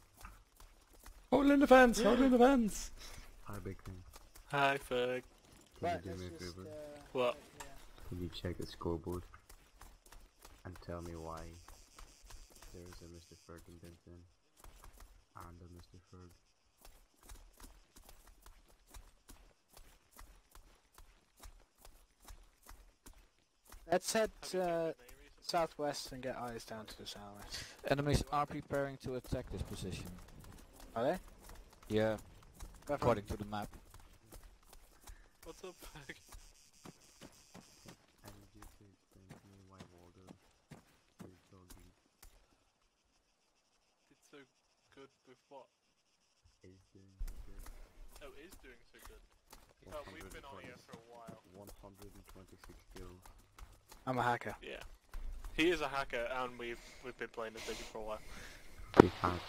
Hold in the fence! Hold in the fence! Hi, big thing. Hi, Ferg. Can Right, you do me a let's favor? uh, What? Can you check the scoreboard and tell me why there is a Mr. Ferg in Benton and a Mr. Ferg? Let's head uh, southwest and get eyes down to the southwest. Enemies are preparing to attack this position. Are they? Yeah, Go for according to the map. What's up, Ferg? I need you to explain to me why Waldo is so good. It's so good with what? Is doing so good. Oh, is doing so good. Oh, we've been on here for a while. 126 kills. I'm a hacker. Yeah. He is a hacker, and we've we've been playing this video for a while. Three times.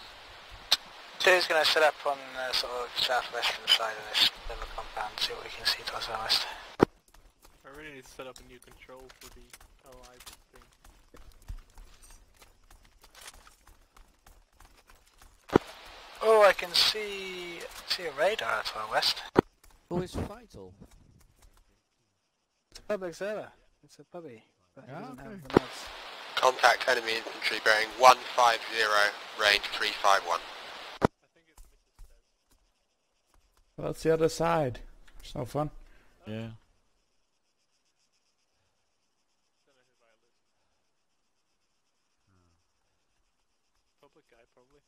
Two's going to set up on the sort of southwestern side of this little compound, see what we can see to our southwest. I really need to set up a new control for the LI thing. Oh, I can see see a radar to our west. Oh, Who is Vital? It's a public server. It's a puppy. But it doesn't have the mods. Contact enemy infantry bearing 150, range 351. Well, that's the other side. It's no fun. Yeah. Public guy, probably.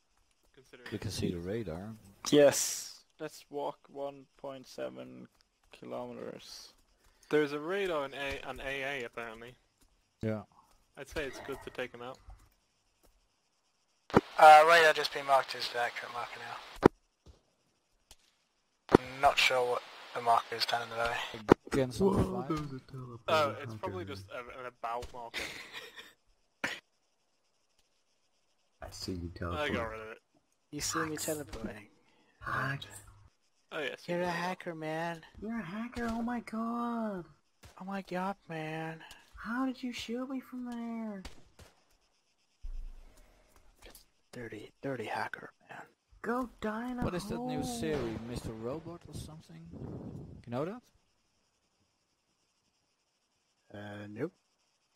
Considering You can see the radar. Yes. Let's walk 1.7 kilometers. There's a radar on A on AA apparently. Yeah. I'd say it's good to take him out. Uh, radar just been marked as the accurate marker now. I'm not sure what the marker is down in the valley. Against Whoa, the fire. was a teleport. Oh, it's probably just a, an about marker. I see you teleporting. I got rid of it. You see me teleporting. Hack. Oh yes. You're a hacker, man. You're a hacker, oh my god. Oh my god, man. How did you shoot me from there? Dirty, dirty hacker, man. Go die in a What is that new series? Mr. Robot or something? You know that? Uh, nope.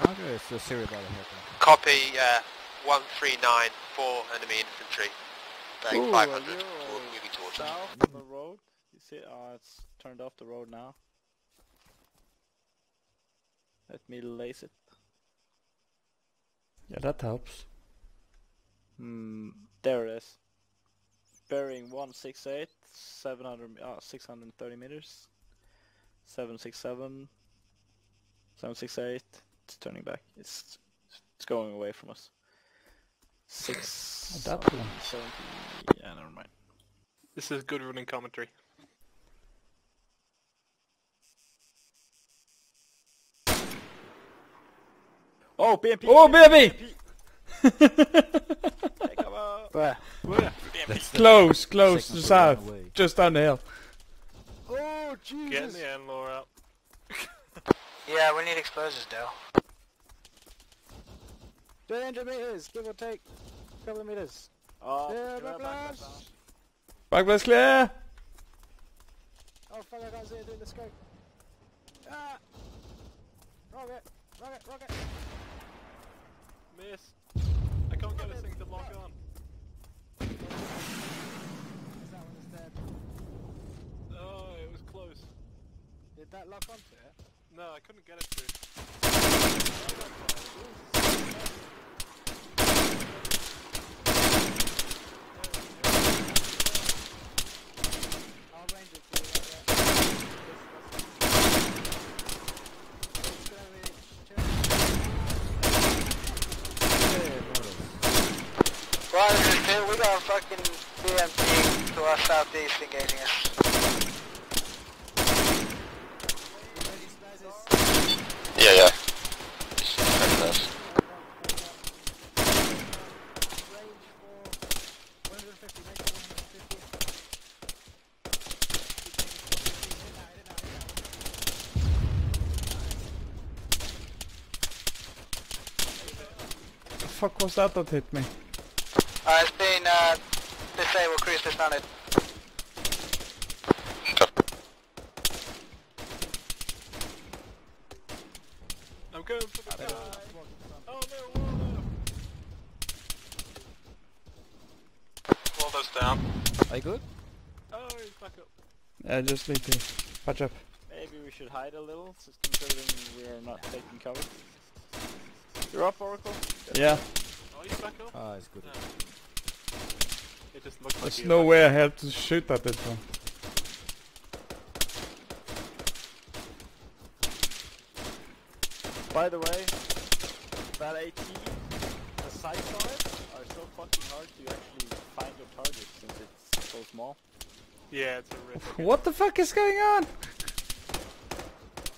Okay, it's a series about a hacker. Copy, uh, 139, 4 enemy infantry. Bearing Ooh, 500, are you moving towards You see? Oh, it's turned off the road now. Let me lace it. Yeah, that helps. Hmm, there it is. Bearing 168, 700, uh, 630 meters. 767, 768. It's turning back. It's it's going away from us. Six. That one. 70. Yeah, never mind. This is good running commentary. Oh, BMP! Oh, baby! Hey, come on! Where? Where? Close, close to Signals south. Just down the hill. Oh, Get in the end, Laura. Yeah, we need explosives, Dale. 300 meters, give or take. A couple of meters. Oh, Yeah, give me a backlash. Backblast clear! Oh, fuck, I can't see it the scope. Ah! Rocket! Rocket! Rocket! Miss. I can't get this thing to lock on. That one is dead. Oh, it was close. Did that lock onto it? No, I couldn't get it to. fuck was that that hit me? Uh, it's been uh, disabled, cruise dismounted. I'm going for the guy. Oh no, Waldo! Waldo's down. Are you good? Oh, he's back up. Yeah, just need to patch up. Maybe we should hide a little, considering we are not taking cover. You're up, Oracle? Yeah. Oh, he's back up. Ah, it's good. It just looks There's he no like- way I have to shoot at it one. By the way, that AT, the sights on it are so fucking hard to actually find your target since it's so small. Yeah, it's a rip. What the fuck is going on?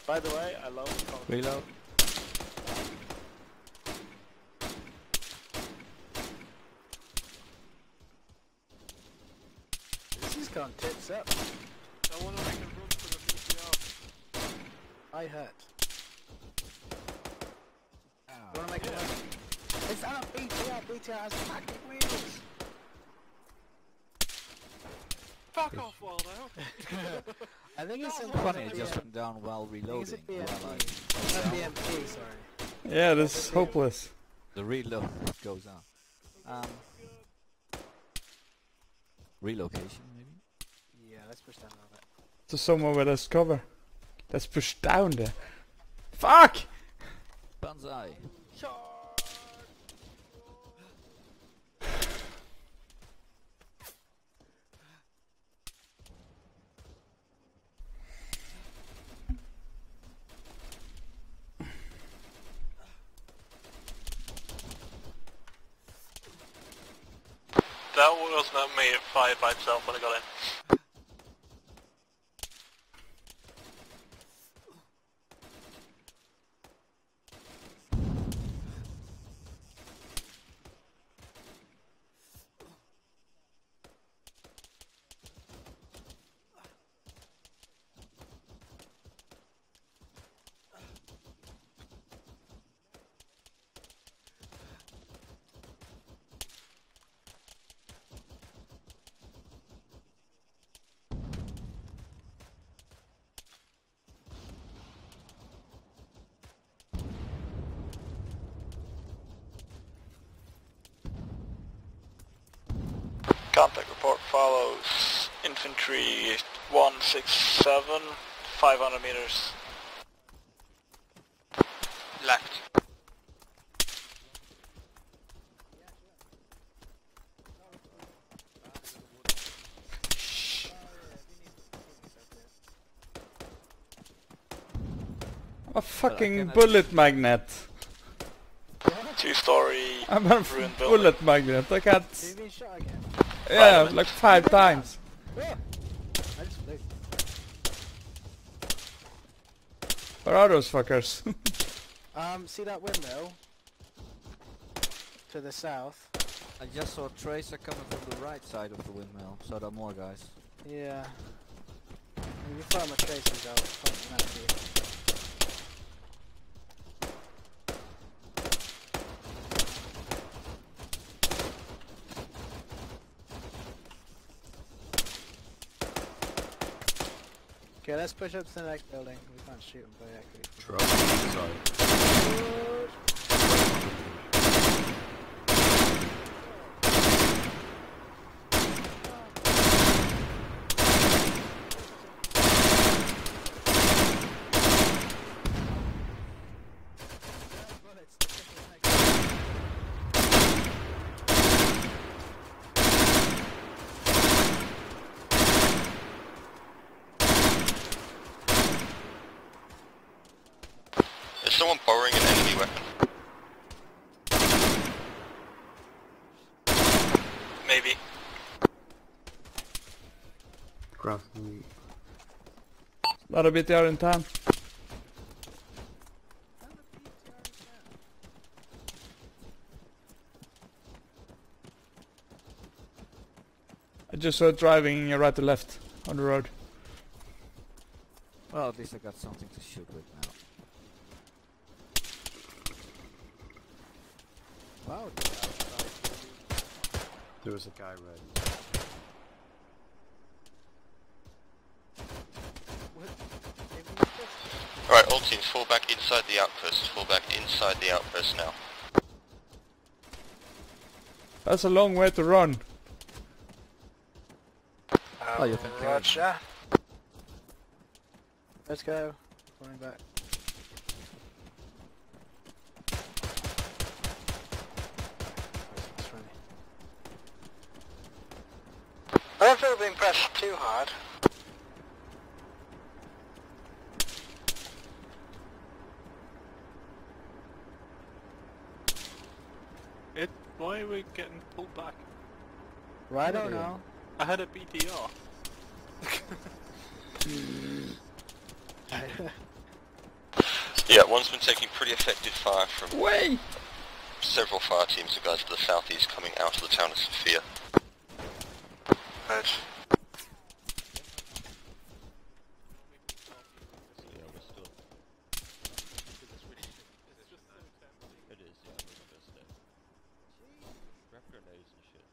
By the way, I love the. Reload. Gone tits up. I want to make a room for the BTR. I hurt. You wanna make a run? It's not a BTR, BTR has fucking wheels! Fuck off, Waldo. I think it's in Funny, it just went down while reloading. BMP. While Not I BMP, sorry. Yeah, this is hopeless. the reload goes on. Um, relocation, maybe? Yeah, let's push down a little bit. To somewhere where there's cover. Let's push down there. Fuck! Banzai. That was not me. It fired by itself when I got in. Contact report follows. Infantry 167, 500 meters. Left. A fucking bullet magnet. Two-story I'm a ruined building. bullet magnet. I can't. You've been shot again. Yeah, like five times. Where? I just flew. Where are those fuckers? Um, see that window? To the south. I just saw a tracer coming from the right side of the windmill, so there are more guys. Yeah. You can fire my tracers out. Fucking at. Okay, let's push up to the next building. Can't shoot them very accurately. Is someone borrowing an enemy weapon? Maybe. Crossing. Not a BTR in town. I just saw it driving right to left on the road. Well, at least I got something to shoot with now. Wow. There was a guy red. Alright, all teams, fall back inside the outpost. Fall back inside the outpost now. That's a long way to run. Um, oh, you're thinking. Roger. Let's go. Running back. I don't feel being pressed too hard. It. Why are we getting pulled back? Right, I don't know. I had a BTR. Yeah, one's been taking pretty effective fire from Way! several fire teams of guys to the southeast coming out of the town of Sofia. Right. Yeah, we're still. It is, yeah, I'm gonna go stay. Grab grenades and shit.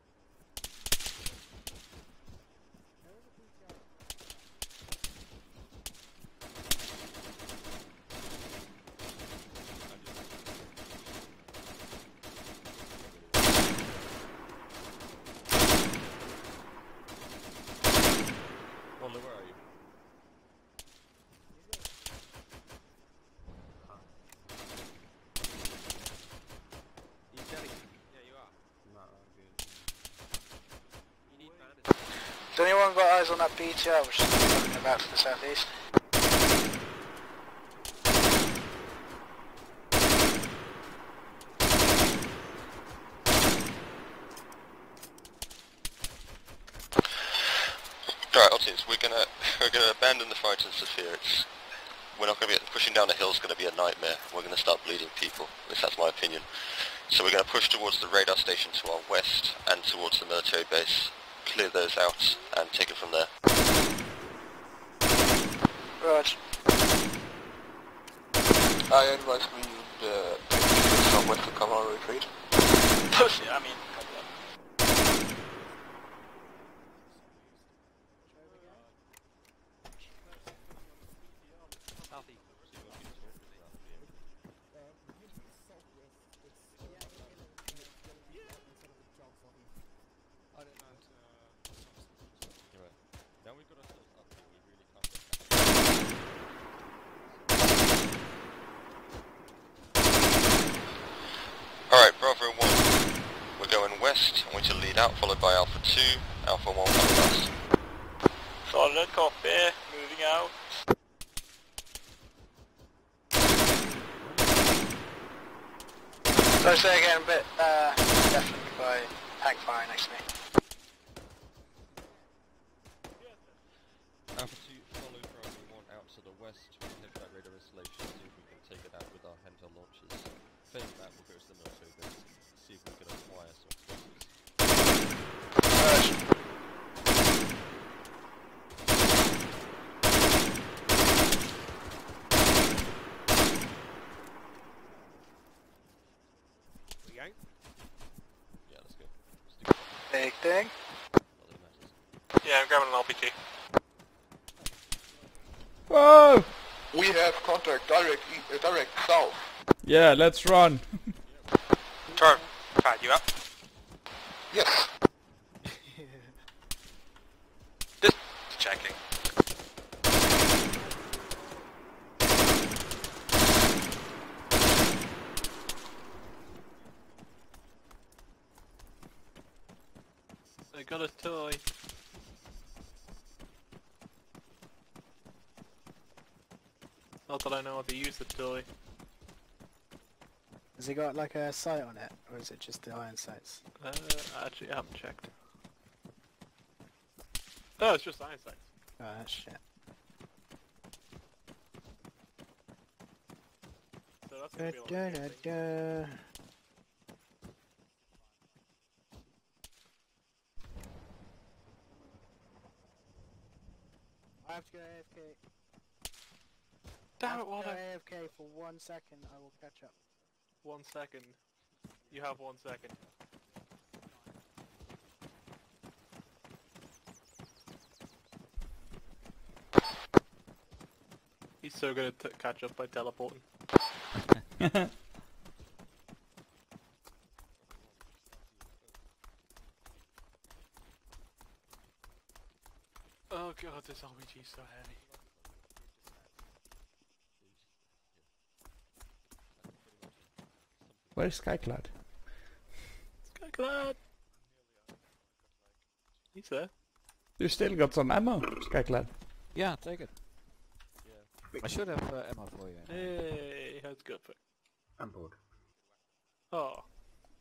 Wanda, where are you? You jelly? Yeah, you are. Not that good. You need bandits. Has anyone got eyes on that about to the southeast? We're gonna we're gonna abandon the fight in Sofia. It's we're not gonna be pushing down the hill is gonna be a nightmare. We're gonna start bleeding people. At least that's my opinion. So we're gonna push towards the radar station to our west and towards the military base. Clear those out and take it from there. Right. I advise we uh, somewhere to cover our retreat. Push it, I mean, Southeast. I don't know. Uh, Anyway, now we've got ourselves up here, we really can't get Alright, Bravo 1. We're going west. I want you to lead out, followed by Alpha 2. Alpha 1 coming last. solid copy, moving out. So I say again, but uh, definitely by tank fire next to me. Alpha 2, follow Bravo 1 out to the west, we'll head that radar installation, see if we can take it out with our handheld launchers. Failing that, we'll go to the military base, see if we can acquire some explosives. We going? Yeah, let's go. Let's. Big thing. Not that it matters. Yeah, I'm grabbing an LPT. Whoa! We have contact direct direct south. Yeah, let's run. Turn. Pat, you up? Yes. Just checking. I got a toy. Not that I know how to use the toy. Has he got like a sight on it, or is it just the iron sights? Uh, actually, I haven't checked. Oh, it's just iron sights. Oh, that's shit. So that's gonna be a lot da, of da, casing. da. I have to go AFK. I Damn have it, to what go a- AFK for one second. I will catch up. One second. You have one second. He's so gonna catch up by teleporting. Oh god, this RPG is so heavy. Where's Skyclad? Skyclad! He's there. You still got some ammo, Skyclad. Yeah, take it. I should have uh, ammo for you. Hey, how's it go? Vic? I'm bored. Oh,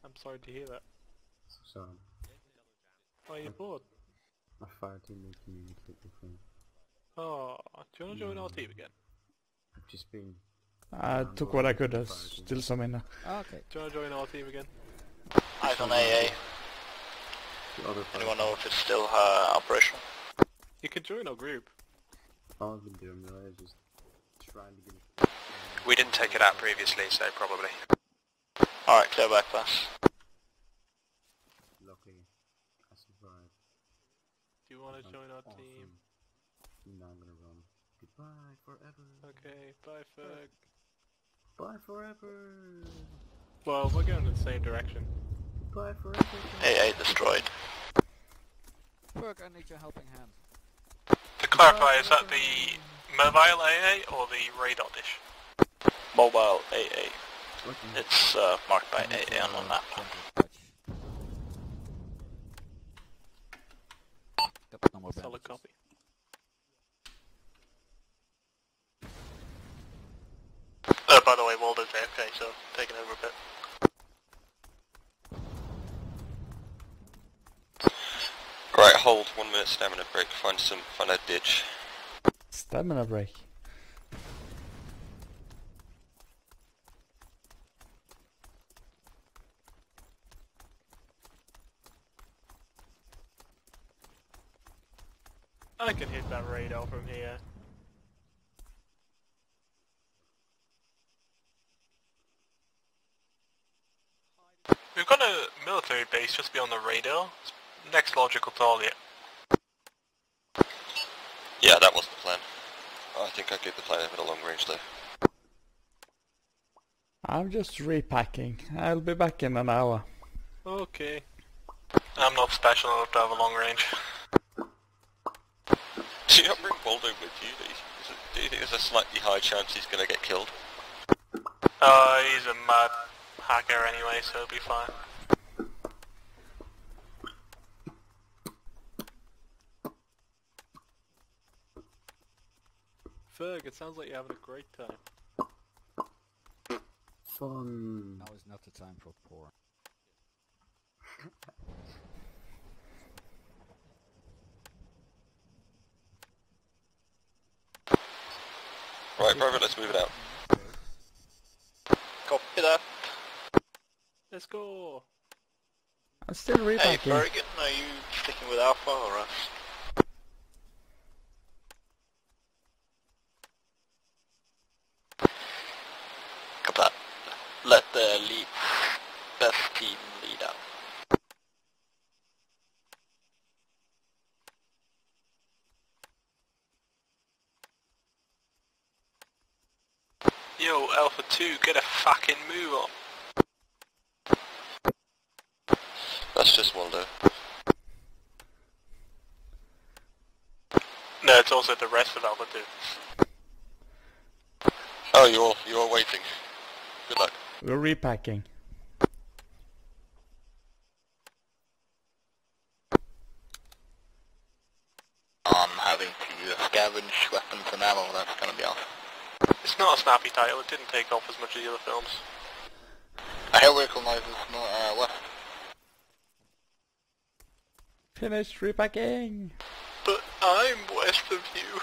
I'm sorry to hear that. So Why are you bored? my fire team didn't communicate with me. Oh, do you want to join our team again? I've just been I took what I could, there's still some in there. Okay. Do you want to join our team again? Eyes on AA. the other fire Anyone know if it's still uh, operational? You can join our group. All I've been doing really is just trying to get. We didn't take it out previously, so probably. Alright, clear back pass. Lucky I survived. Do you want to join our awesome. team? Now I'm gonna run. Goodbye forever. Okay, bye Ferg. Bye forever. Well, we're going in the same direction. Bye forever. AA destroyed. Ferg, I need your helping hand. To clarify, is that the mobile AA or the radar dish? Mobile AA. It's uh, marked by AA on the map. Got Solid copy. By the way, Waldo's AFK, so taking over a bit. Right, hold. One minute stamina break. Find some, find a ditch. Stamina break. I can hit that radar from here. We've got a military base just beyond. Next logical target. Yeah, that was the plan. I think I get the plan at a long range though. I'm just repacking. I'll be back in an hour. Okay. I'm not special enough to have a long range. Do you not bring Waldo with you? Do you, do you think there's a slightly high chance he's gonna get killed? Uh, he's a mad hacker anyway, so it'll be fine. Ferg, it sounds like you're having a great time. Fun. Now is not the time for porn. Right, brother, let's move it out. Copy that. Let's go! I'm still Hey, repacking. Bergen, are you sticking with Alpha or us? Copy that. Let the lead best team lead out. Yo, Alpha 2, get a fucking move on! That's just Waldo. No, it's also the rest of Alpha 2. Oh, you're you're all waiting. Good luck. We're repacking. I'm having to scavenge weapons and ammo, that's gonna be awesome. It's not a snappy title, it didn't take off as much as the other films. I hear vehicle noises no, uh, west. Finished repacking. But I'm west of you.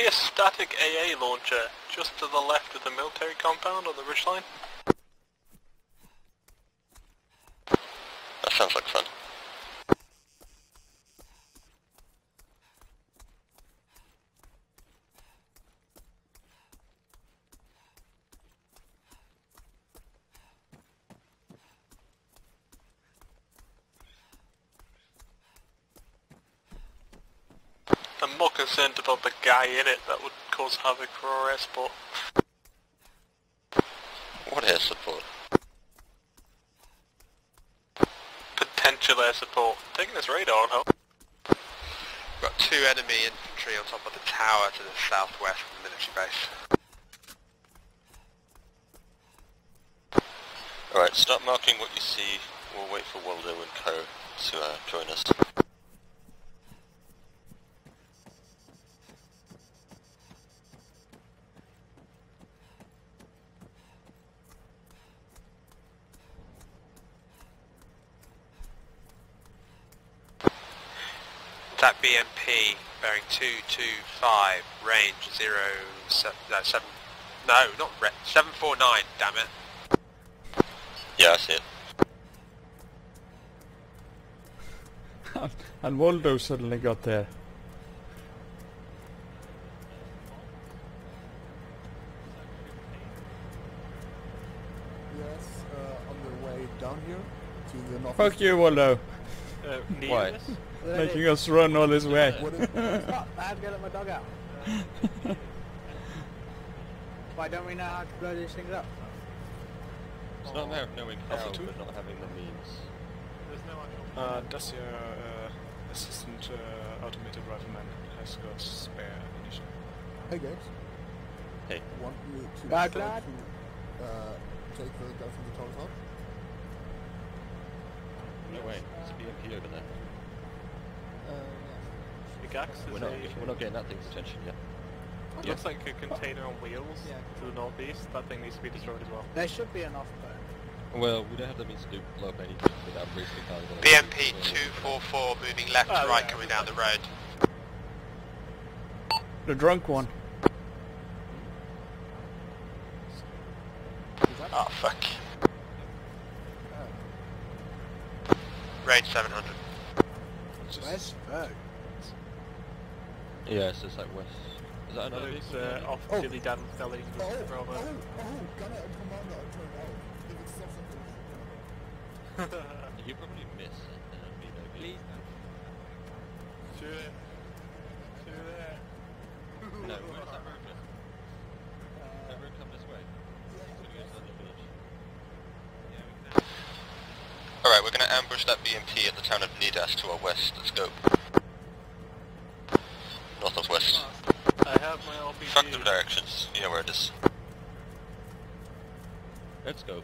See a static AA launcher just to the left of the military compound on the ridgeline. More concerned about the guy in it that would cause havoc for our air support. What air support? Potential air support. Taking this radar on help. Got two enemy infantry on top of the tower to the southwest of the military base. Alright, start marking what you see. We'll wait for Waldo and Co. to uh, join us. That BMP bearing 225, range 0, se- no, 7, no, not re- 749, damn it. Yeah, I see it. and Waldo suddenly got there. Yes, uh, on the way down here to the north. Fuck you, Waldo. Uh, near Why? This? Making us run all this way. Stop! I have to get let my dog out. Why don't we know how to blow these things up? It's not a matter of knowing how, Alpha but not having the means. There's no actual... Uh, does your uh, assistant uh, automated rifleman has got spare ammunition? Hey guys. Hey. Want me to Bad try lad. to uh, take the guy from the tower top? No way, it's a BMP over there. Big is We're not, a... we're not getting that thing's attention yet. It looks like a container on wheels to the northeast. That thing needs to be destroyed as well. There should be enough burn. Well, we don't have the means to do blow up anything without breaching the cargo. BMP 244 moving left Oh, to right yeah. coming down the road. The drunk one. Oh fuck. Range 700. Where's Berg? Yeah, it's just like west. Is that another It's uh, off Oh. Dilly Dan Deli. Oh, oh, Bravo. oh, gunner and commander are turned out. If it's still something, You probably miss it. and it'd be no good. Shoot it. Shoot it. No, where's that road go? That road come this way? It's gonna go to the village. Alright, we're gonna ambush that BMP at the town of Nidas to our west. Let's go. North of west. I have my RPG. Fuck the directions. You know where it is. Let's go.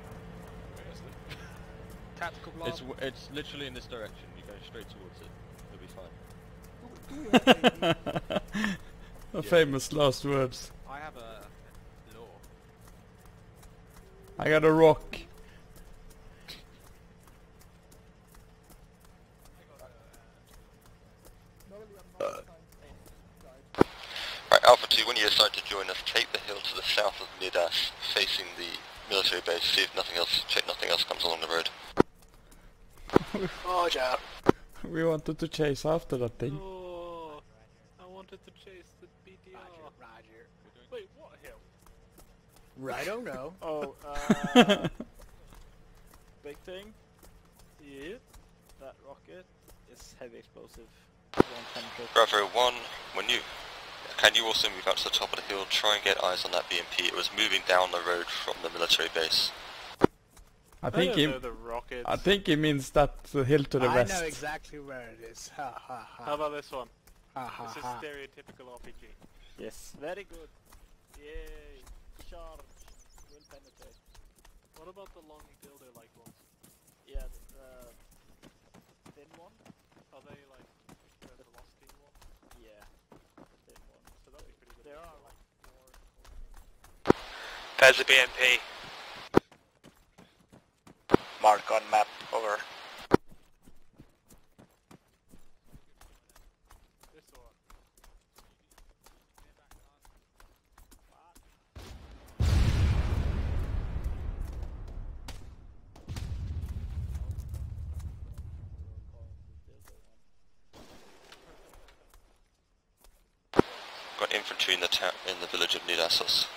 Tactical It's blast. w- it's literally in this direction. You go straight towards it. You'll be fine. the famous last words. I have a law. I got a rock. Right, Alpha 2, when you decide to join us, take the hill to the south of Nidas, facing the military base, see if nothing else, check nothing else comes along the road. Roger. We wanted to chase after that thing. Oh, I wanted to chase the BTR. Roger, Roger. Wait, what hill? I don't know. Oh, uh, big thing. Yeah, that rocket is heavy explosive. Bravo 1, when you... Can you also move out to the top of the hill, try and get eyes on that BMP? It was moving down the road from the military base. I think don't he, know the rockets. I think he means that uh, hill to the I west. know exactly where it is. Ha ha ha. How about this one? ha ha This is stereotypical RPG. Yes, very good. Yay, charge. Will penetrate. What about the long dildo-like ones? Yeah, the uh, thin one. Are they like the velocity one? Yeah, thin one. So that would be pretty good. There are like more. There's a BMP mark on map. Over. Got infantry in the town in the village of Nidasos.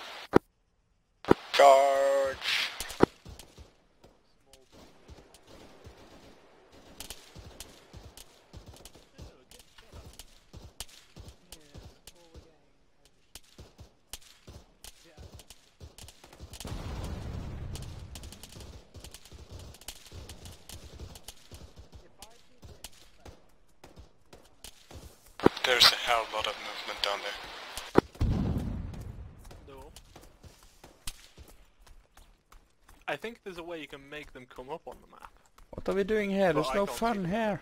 Come up on the map. What are we doing here? There's I no fun them. here.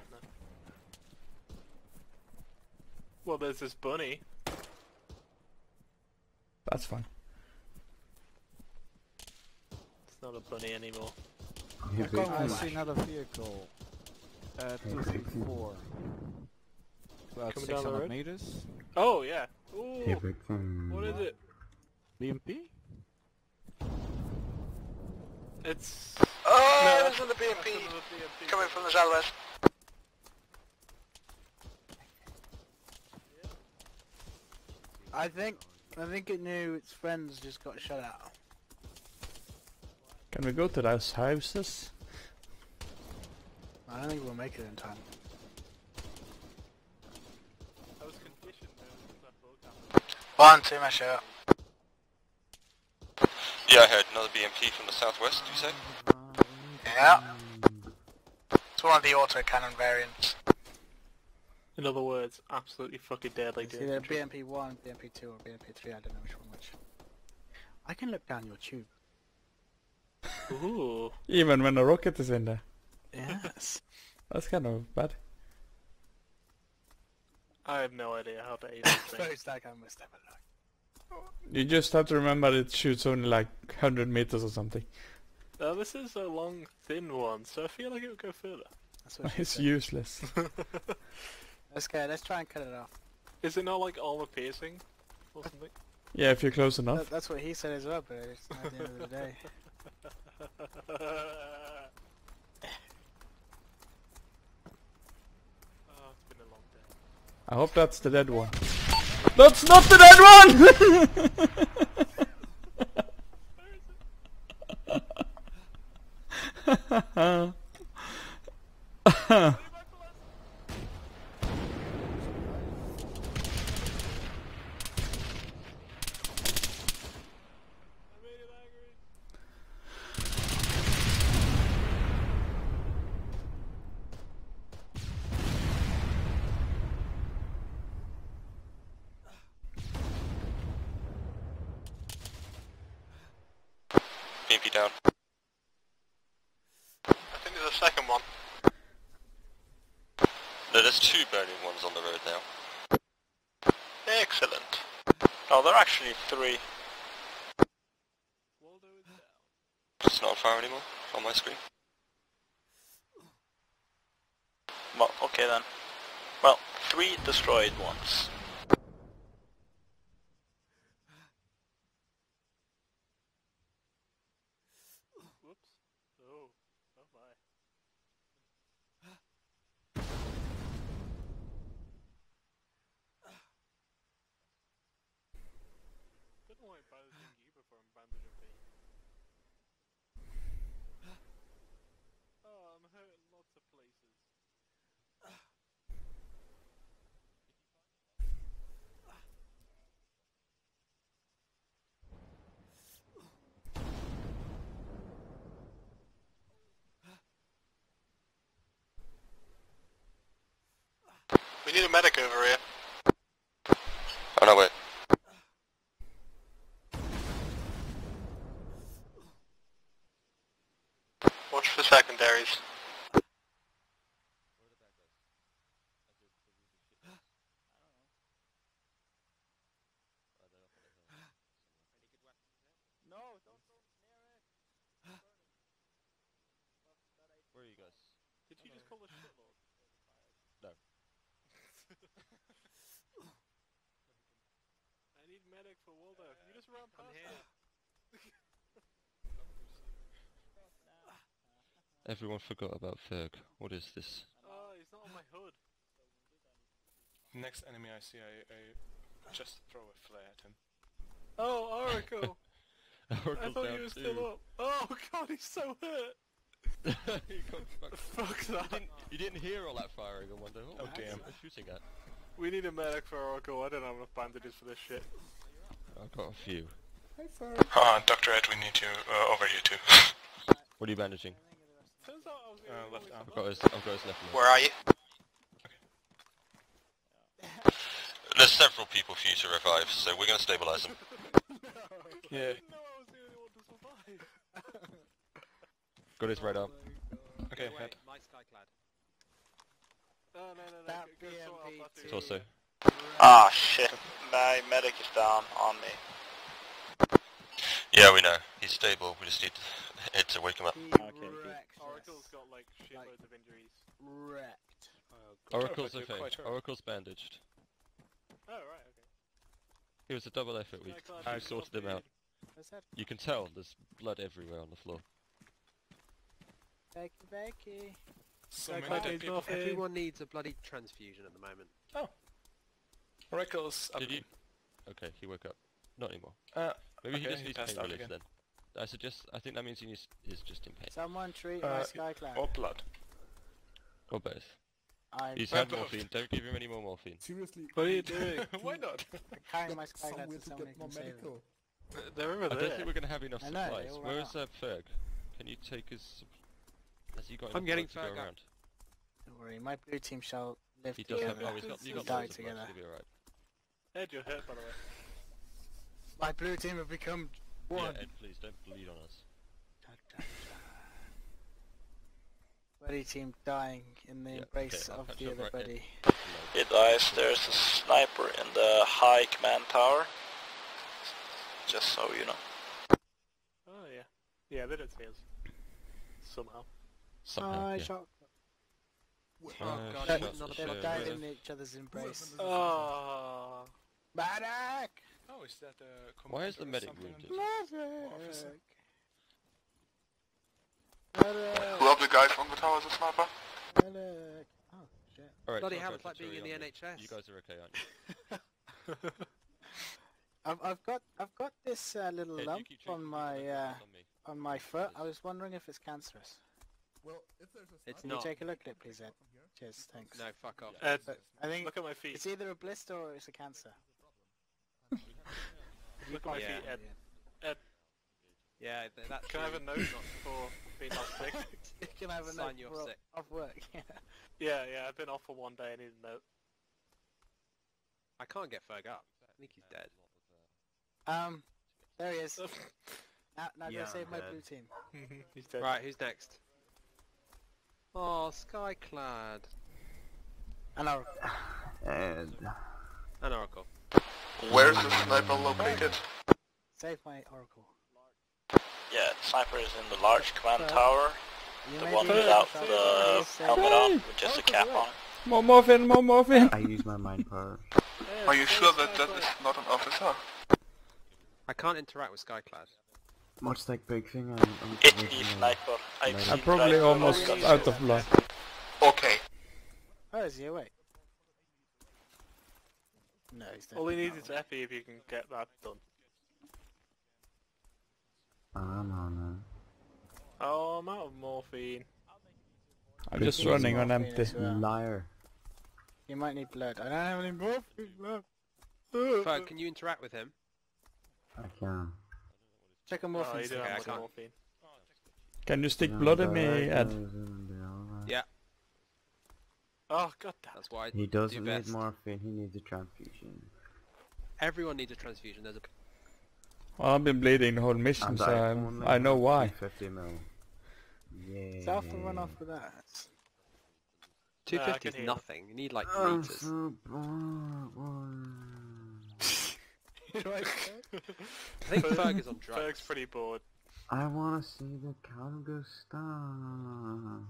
Well, there's this bunny. That's fine. It's not a bunny anymore. Hey, I Big see another vehicle. Uh, 234. About Coming 600 meters. Oh yeah. Ooh. Hey, Victim. What is it? BMP? It's. Oh, No, there's that's- another that's BMP another BMP. coming from the southwest. I think I think it knew its friends just got shut out. Can we go to those houses? I don't think we'll make it in time. I was to that boat One, two, my show. Yeah, I heard another BMP from the southwest. You say? Yeah. It's one of the autocannon variants. In other words, absolutely fucking deadly. It's to either infantry. BMP one, BMP two, or BMP three. I don't know which one which. I can look down your tube. Ooh. Even when a rocket is in there. Yes. That's kind of bad. I have no idea how to aim this thing. First, I must have a look. You just have to remember it shoots only like 100 meters or something. Now this is a long, thin one, so I feel like it would go further. That's what It's said. useless. Let's go. Let's try and cut it off. Is it not like armor piercing or something? Yeah, if you're close enough. That, that's what he said as well, but it's at the end of the day. oh, it's been a long day. I hope that's the dead one. That's not the dead one! uh-huh. Three. It's not on fire anymore on my screen. Well, okay then. Well, three destroyed ones. We need a medic over here. Oh no, wait. Watch for secondaries. No, don't go near it. Where are you guys? Did you just call the shitlord? No. I need medic for Waldo. You just ran past here. Everyone forgot about Ferg. What is this? Oh, he's not on my hood. Next enemy I see, I, I Just throw a flare at him. Oh, Oracle! I thought down you were too. still up. Oh god, he's so hurt! he got fucked. Fuck You that. didn't, you didn't hear all that firing and wonder, oh, Oh, damn. that shooting at? We need a medic for Oracle. I don't have enough bandages for this shit. I've got a few. Ah, Dr. Ed, we need you uh, over here too. What are you bandaging? Uh, left arm. I've got his, I've got his left leg. Where are you? There's several people for you to revive, so we're going to stabilize them. Yeah. No, I was the only one to survive. Got his right arm. Okay, head. Torso. Ah shit, my medic is down on me. Yeah, we know. He's stable. We just need Ed to wake him up. He Okay, okay. wrecked Oracle's us. got like shitloads of injuries. Wrecked. Oracle's okay. Oracle's bandaged. Oh, right, okay. It was a double effort. We, Skyclad, sorted him out. You can tell there's blood everywhere on the floor. Becky, Becky. So Skyclad many dead people. Everyone needs a bloody transfusion at the moment. Oracle's up. Did you? Okay, he woke up. Not anymore. Uh, Maybe he just needs passed pain relief again. then. I suggest. I think that means he needs, is just in pain. Someone treat Uh, my skyclad. or blood. Or both. I'm He's had both. morphine. Don't give him any more morphine. Seriously. What are you doing? Why not? carrying my Get somewhere skyclad to to someone who can save it. medical. They're over I don't think we're going to have enough I know, supplies. Where is Where ran uh, Ferg? Can you take his... sup- Has he got I'm getting blood to Ferg go around? Don't worry, my blue team shall live He does together. have... Oh, he's got, you got die loads of blood. together. He'll be alright. Ed, you're hurt, by the way. My blue team have become Yeah, one. Ed, please don't bleed on us. Buddy team dying in the Yeah, embrace okay, of the other right in. buddy. Be advised, there's a sniper in the high command tower. Just so you know. Oh, yeah. Yeah, they don't see us. Somehow. Somehow, I yeah. shot. Oh Uh, god, They- shots another to They've died in each other's embrace. Oh. Medic! Oh, is that uh, Why is the medic something? wounded? Medic! Medic! Who of the guys on the tower is a sniper? Medic! Oh, shit. Alright, Bloody I'll hell, go it's like being in the Centurion. NHS. You guys are okay, aren't you? I've, I've got I've got this uh, little Ed, lump on my uh, on on my foot. I was wondering if it's cancerous. Well, if there's a It's Can not. you take a look at it, please, Ed? Cheers, thanks. No, fuck off. Ed, I think look at my feet. it's either a blister or it's a cancer. Look at my Yeah. feet, Ed. Yeah, th- that's Can I have a note for being off sick? you can have a Sign note you for off sick. off work. Yeah. yeah, yeah, I've been off for one day. I need a note. I can't get Ferg up. I think he's dead. Um, there he is. Now, now Yeah, go save my man. blue team. He's dead. Right, who's next? Oh, Skyclad. And Oracle. Ed. An Oracle. Where's the sniper located? Save my Oracle. Yeah, the sniper is in the large command Right. tower. The one without the helmet on, with just a cap on. More morphine, more morphine! I use my mind power. Are you sure that that is not an officer? I can't interact with Skyclad. What's that big thing? I'm, I'm It's waiting the on- sniper. I've Later. seen I'm probably almost guns. out of blood. Okay. Oh, is he awake? No, he's All he definitely needs is awake. Effie if you can get that done. I don't know, man. Oh, I'm out of morphine. I'm just He running on morphine empty. as well. Liar. You might need blood. I don't have any morphine left. Ferg, can you interact with him? I can. Check a Oh, morphine. you do stick. Okay, I can't. Can you stick No, blood in but me, I Ed? knows it'll be alright. Yeah, Oh, god damn. that's why He doesn't need best. morphine, he needs a transfusion. Everyone needs a transfusion. There's a Well, I've been bleeding the whole mission, And so I I'm, I know why. 250 mil. Yeah. So after run off with that. 250 I is can hear. nothing. You need like I'm meters. so bored. I think Ferg is on drugs. Ferg's pretty bored. I wanna see the cargo stop.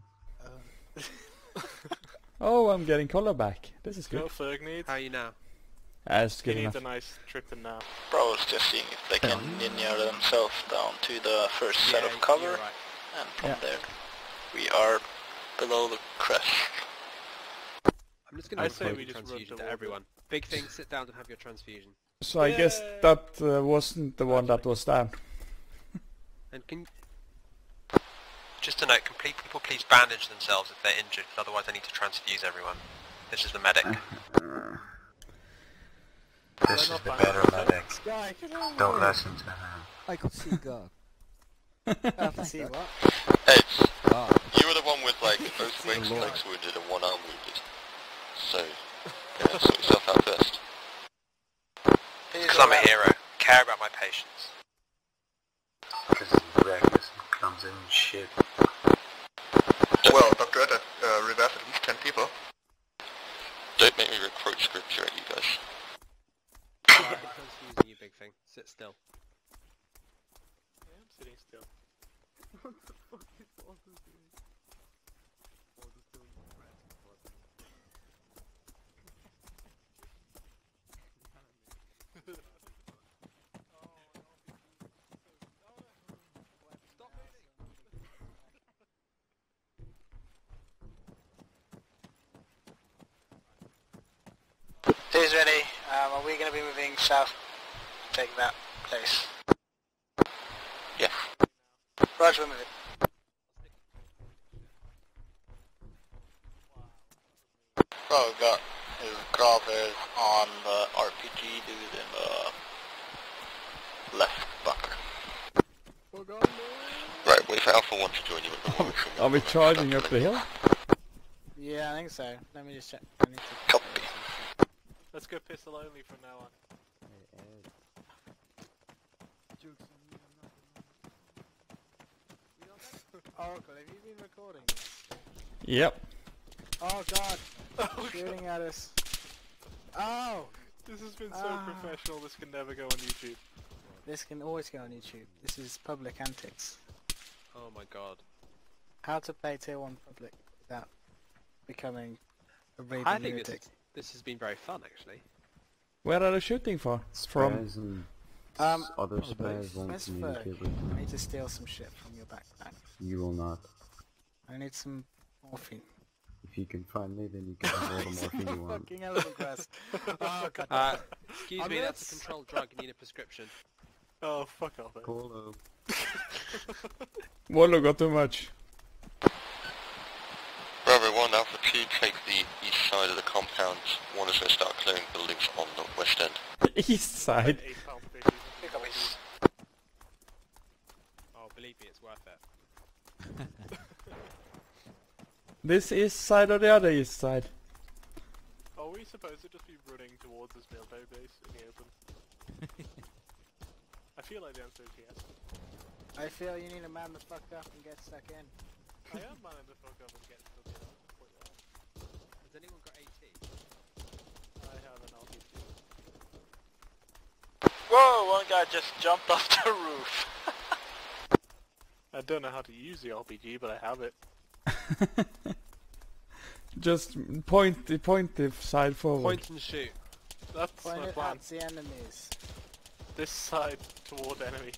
Oh, I'm getting color back. This is You good. what Ferg needs? How are you now? That's He good needs enough. a nice trip in now. Bro is just seeing if they can ninja themselves down to the first set of cover, right. and from Yeah. there we are below the crest. I'm just gonna I say we a just run transfusion to towards everyone. Big thing, sit down and have your transfusion. So I guess that uh, wasn't the one that was down. And can Just a note, can ple- people please bandage themselves if they're injured, 'cause otherwise I need to transfuse everyone. This is the medic. Uh-huh. This is the better medic. Don't listen to him. I could see God. I can see what? Hey, you were the one with like both wings, legs wounded and one arm wounded. So, yeah, sort yourself out first. Because I'm a hero. Care about my patients. Because he's reckless and shit. Well, Dr. Etta, uh, revive at least 10 people. Don't make me recruit scripture at you guys. Alright, I'm transfusing you, big thing. Sit still. Yeah, I'm sitting still. What the fuck is Otto doing? Who's ready? Um, are we going to be moving south? Take that place. Yeah. Roger, we're moving. Bro got his grabbers on the RPG dude in the left bunker. Right, wait for Alpha 1 to join you at the moment. Are we charging up the hill? Yeah, I think so. Let me just check. I need to Copy. Let's go pistol only from now on. Oracle, have you been recording? Yep. Oh god! Shooting at us. Oh! This has been so Ah. professional, this can never go on YouTube. This can always go on YouTube. This is public antics. Oh my god. How to play tier 1 public without becoming a I raving think this, lunatic. is, this has been very fun, actually. Where are they shooting for? From? Spares and Um, other spares won't Where's communicate with I need to steal some shit from your backpack. You will not. I need some morphine. If you can find me, then you can have all the morphine you want. Fucking elephant quest. oh god. Uh, excuse I'm me, that's a controlled drug. You need a prescription. Oh, fuck off. Polo. Wallo got too much. Bravo 1, Alpha 2, take the east side of the compound. One is going to start clearing buildings on the west end. East side. Pick up his... Oh, believe me, it's worth it. This east side or the other east side? Are we supposed to just be running towards this military base in the open? I feel like the answer is yes. I feel you need to man the fuck up and get stuck in. I am manning the fuck up and getting stuck in. That's quite well. Has anyone got AT? I have an RPG. Whoa, one guy just jumped off the roof. I don't know how to use the RPG, but I have it. Just point the point the side forward. Point and shoot. That's Point my plan. at the enemies. This side toward enemy.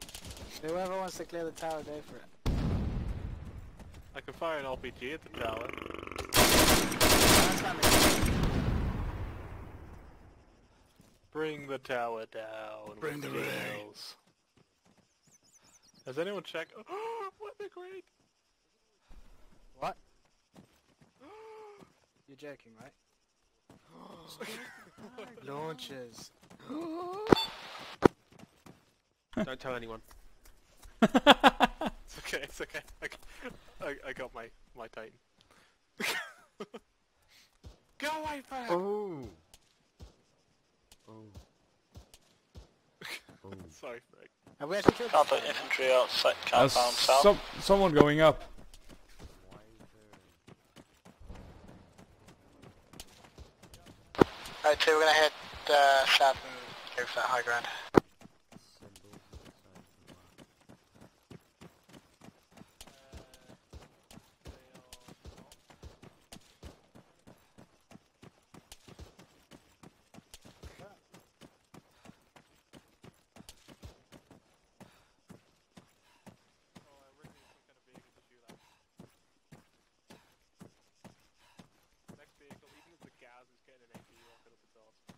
Whoever wants to clear the tower, go for it. I can fire an RPG at the tower. That's not me. Bring the tower down. Bring the rails. Has anyone checked? Oh, what the great! What? You're joking, right? Launches. Don't tell anyone. It's okay, it's okay. I got my, my Titan. Go away, Frank! Oh! Oh. Oh. Sorry, Frank. Have we actually killed Counter the infantry outside There's compound south. some, someone going up. Right, so we're gonna head uh, south and go for that high ground. Next vehicle, even if the gas is getting an AP rocket up its arse.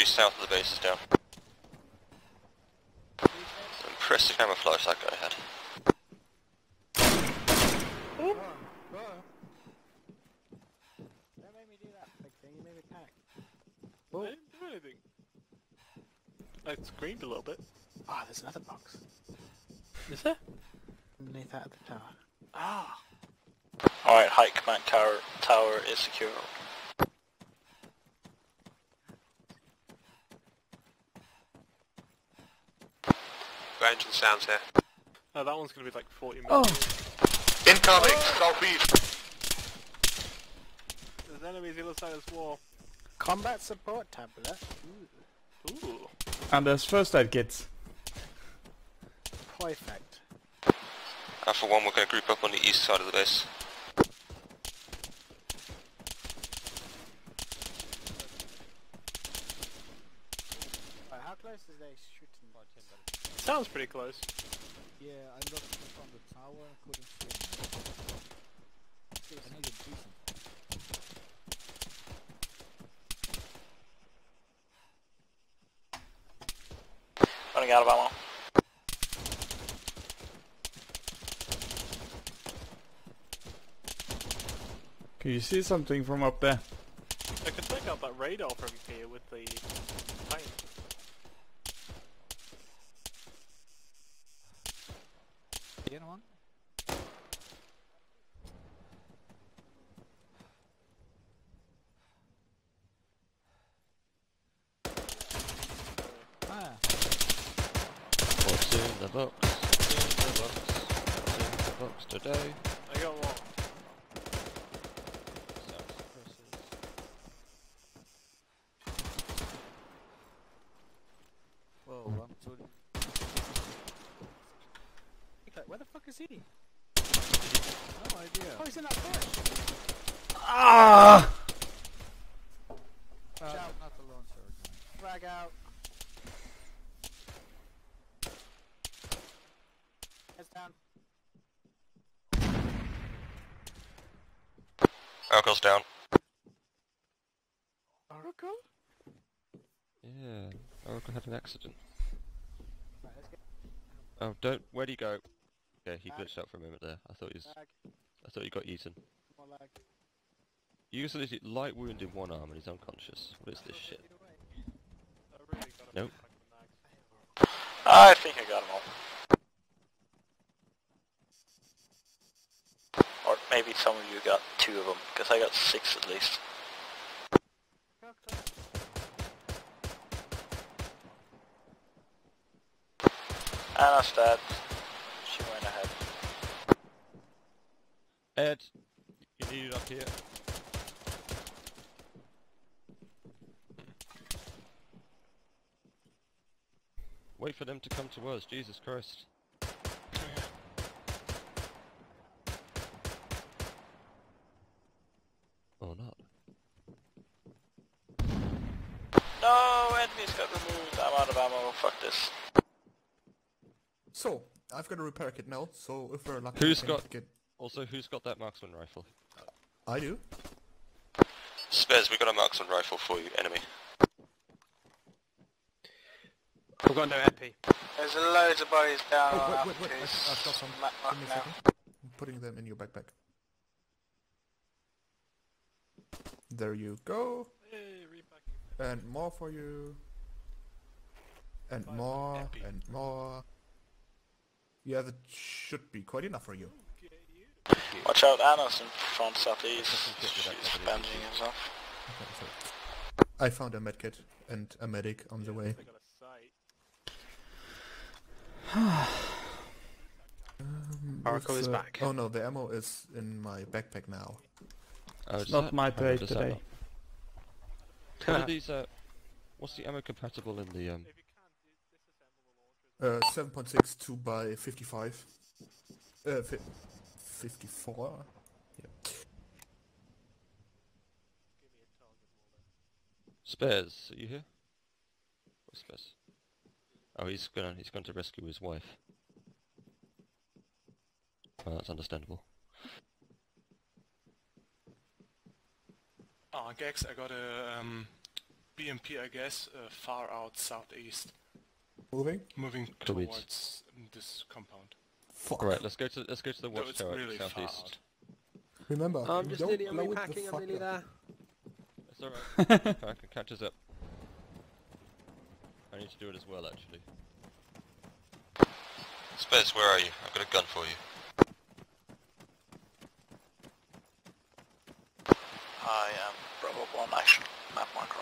Infantry south of the base is down. Impressive camouflage that guy had. Don't make me do that big thing, you made me panic. I didn't do anything. I screamed a little bit. Ah, there's another box. Is there? Underneath that of the tower. Ah. Alright, High Command Tower, tower is secure. Got engine sounds here. Oh, that one's gonna be like 40 Oh. minutes. Incoming, southeast. There's enemies the other side of this wall. Combat support tablet. Ooh. Ooh. And there's first aid kits. Perfect. Alpha 1, we're going to group up on the east side of the base. How close is they shooting? Sounds pretty close. Yeah, I looked from the tower and couldn't see anything. I need a decent. Running out of ammo. Can you see something from up there? I could take out that radar from here with the plane. See anyone? Ah, What's in the box? In the box. What's in the box today? I got one. South suppressors. whoa, I'm totally... Okay, Where the fuck is he? No idea. Oh, he's in that bush. Ah! Uh, Shout. not the launcher. Frag out. Heads down. Oracle's down. Oracle? Yeah, Oracle had an accident. Right, let's get Oh, don't. Where do you go? Okay, he Back. glitched out for a moment there. I thought he was. lag. I thought he got eaten. More lag. You usually see light wound in one arm and he's unconscious. What is this shit? I really Nope. I think I got them all. Or maybe some of you got because I got six at least. Anna's dead. She went ahead. Ed, you need it up here. Wait for them to come to us, Jesus Christ. I've got a repair kit now, so if we're lucky Who's we can got... get... Also, who's got that marksman rifle? I do. Spares, we got a marksman rifle for you, enemy. We've got no MP. There's loads of bodies down Oh, wait, wait, wait, I, Alpha's I've got some. map Give me a now. second. I'm putting them in your backpack. There you go. Hey. And more for you. And more, and more. Yeah, that should be quite enough for you. Watch out, Anna's in front southeast. She's bandaging herself. Okay, so I found a medkit and a medic on the way. Um, Oracle with, is uh, back. Oh no, the ammo is in my backpack now. Oh, It's not that- my how day that today. What are these, uh... What's the ammo compatible in the, um... Uh, 7.6 2 by 55. Uh, 54. Yeah. Spares, are you here? Where's Spares? Oh, he's gonna he's going to rescue his wife. Oh, that's understandable. Oh, Gex, I got a um, BMP, I guess, uh, far out southeast. Moving? Moving Cool. towards this compound. Fuck. Alright, let's go to let's go to the No, watchtower really southeast. Remember, I'm just don't nearly, I'm blow repacking, I'm nearly there. It's alright. I can catch us up. I need to do it as well, actually. Spez, where are you? I've got a gun for you. I am Bravo 1 action. Map marker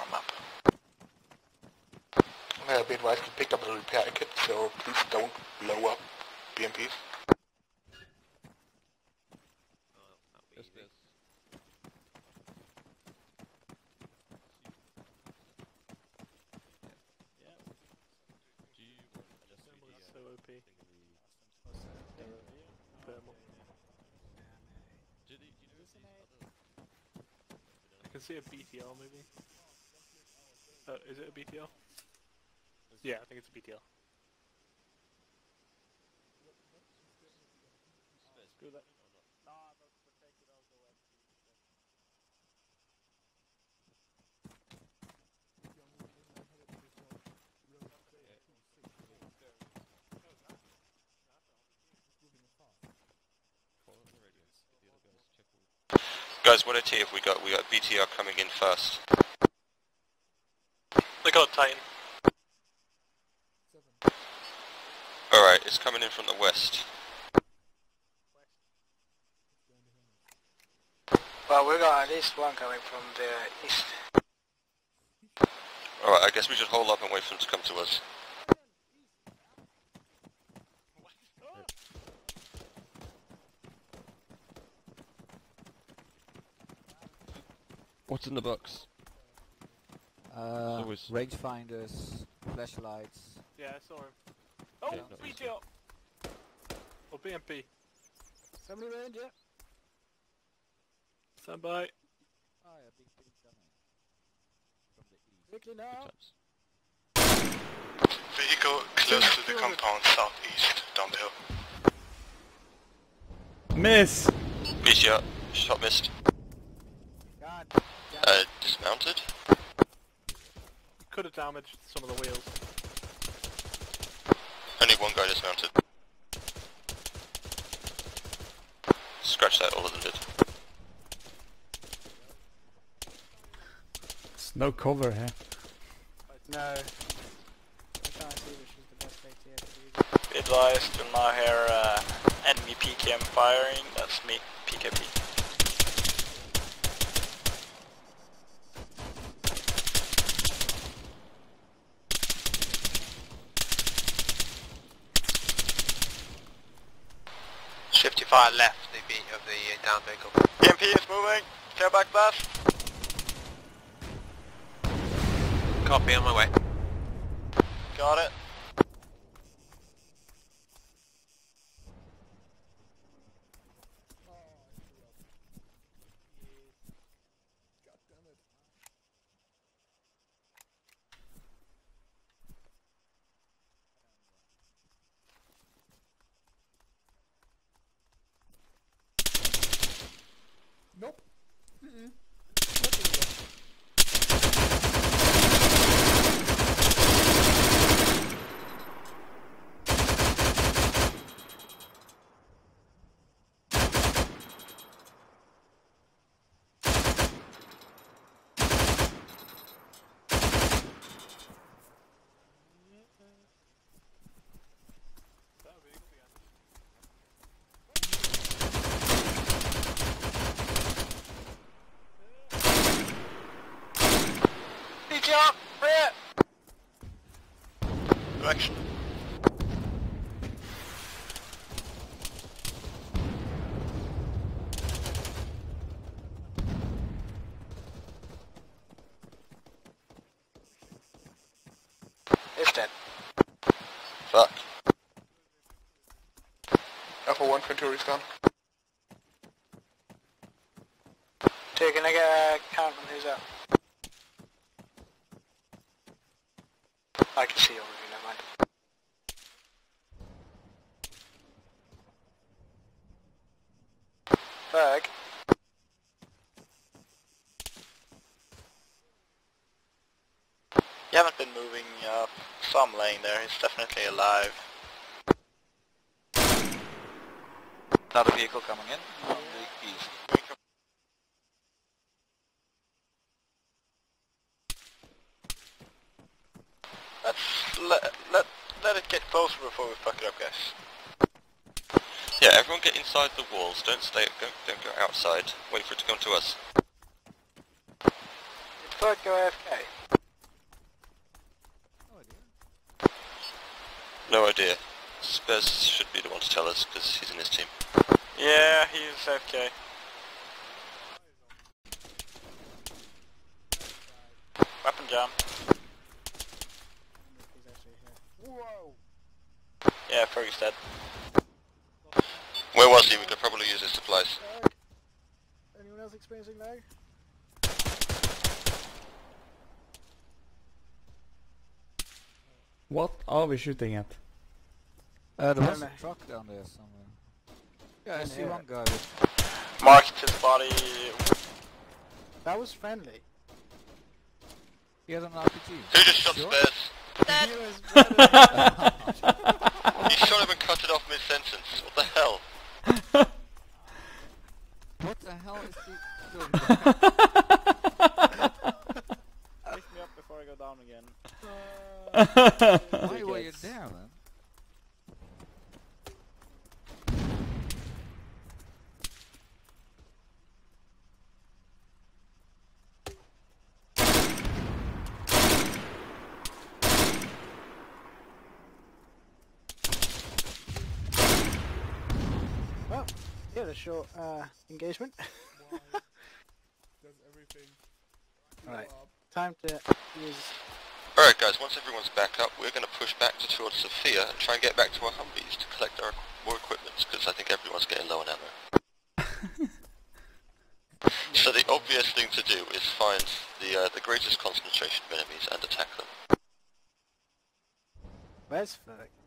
I have been to pick up a repair kit, so please don't blow up BMPs. I can see a BTR maybe. Uh, is it a BTR? Yeah, I think it's a BTR. Do that. Call on the radio. Get the other guys to check all... Guys, what OT have we got? We got BTR coming in first. They got Titan. Alright, it's coming in from the west. Well, we got at least one coming from the east. Alright, I guess we should hold up and wait for them to come to us. What's in the box? Uh, always- rangefinders, flashlights. Yeah, I saw him. Oh, Yeah, not easy. BTR! Or BMP. Somebody range, yeah? Stand by. Oh yeah, big big coming. From the east. Quickly now! Vehicle close to the compound southeast, down the hill. Miss! BTR, shot missed. God. Uh, dismounted? Could have damaged some of the wheels. Only one guy dismounted. Scratch that, all of them did. There's no cover here. No. I'm trying to see which is the best ATF to use. Be advised, do not hear uh, enemy PKM firing. That's me, PKP. Fire left the beat of the uh, down vehicle. EMP is moving. Tail back left. Copy, on my way. Got it. Nope. BTR, rear! Direction. It's dead. Fuck. Alpha 1 Venturi's down. Two, can I get a count on who's out? I can see already, never mind. Berg. laying uh, there. He's definitely alive. Another vehicle coming in on the east. Let's let let it get closer before we fuck it up, guys. Yeah, everyone get inside the walls. Don't stay. Don't, don't go outside. Wait for it to come to us. Ferg go AFK? No idea. Spez should be the one to tell us because he's in his team. Yeah, he's FK. Weapon jam. Whoa! Yeah, Fergie's dead. Where was he? We could probably use his supplies. Anyone else experiencing lag? What are we shooting at? Uh, there I was don't a know. truck down there somewhere. Yeah, I see one guy. Marked his body. That was friendly. He had an RPG. Who just shot Sure. Spez? You as You shot him and cut it off mid-sentence. What the hell? What the hell is he doing? Pick me up before I go down again. Why were you there, man? Well, yeah, short uh, engagement. Does everything. Right. Time to use. Alright guys, once everyone's back up, we're going to push back to towards Sofia and try and get back to our Humvees to collect our more equipment, because I think everyone's getting low on ammo. so the obvious thing to do is find the uh, the greatest concentration of enemies and attack them. Where's Ferg?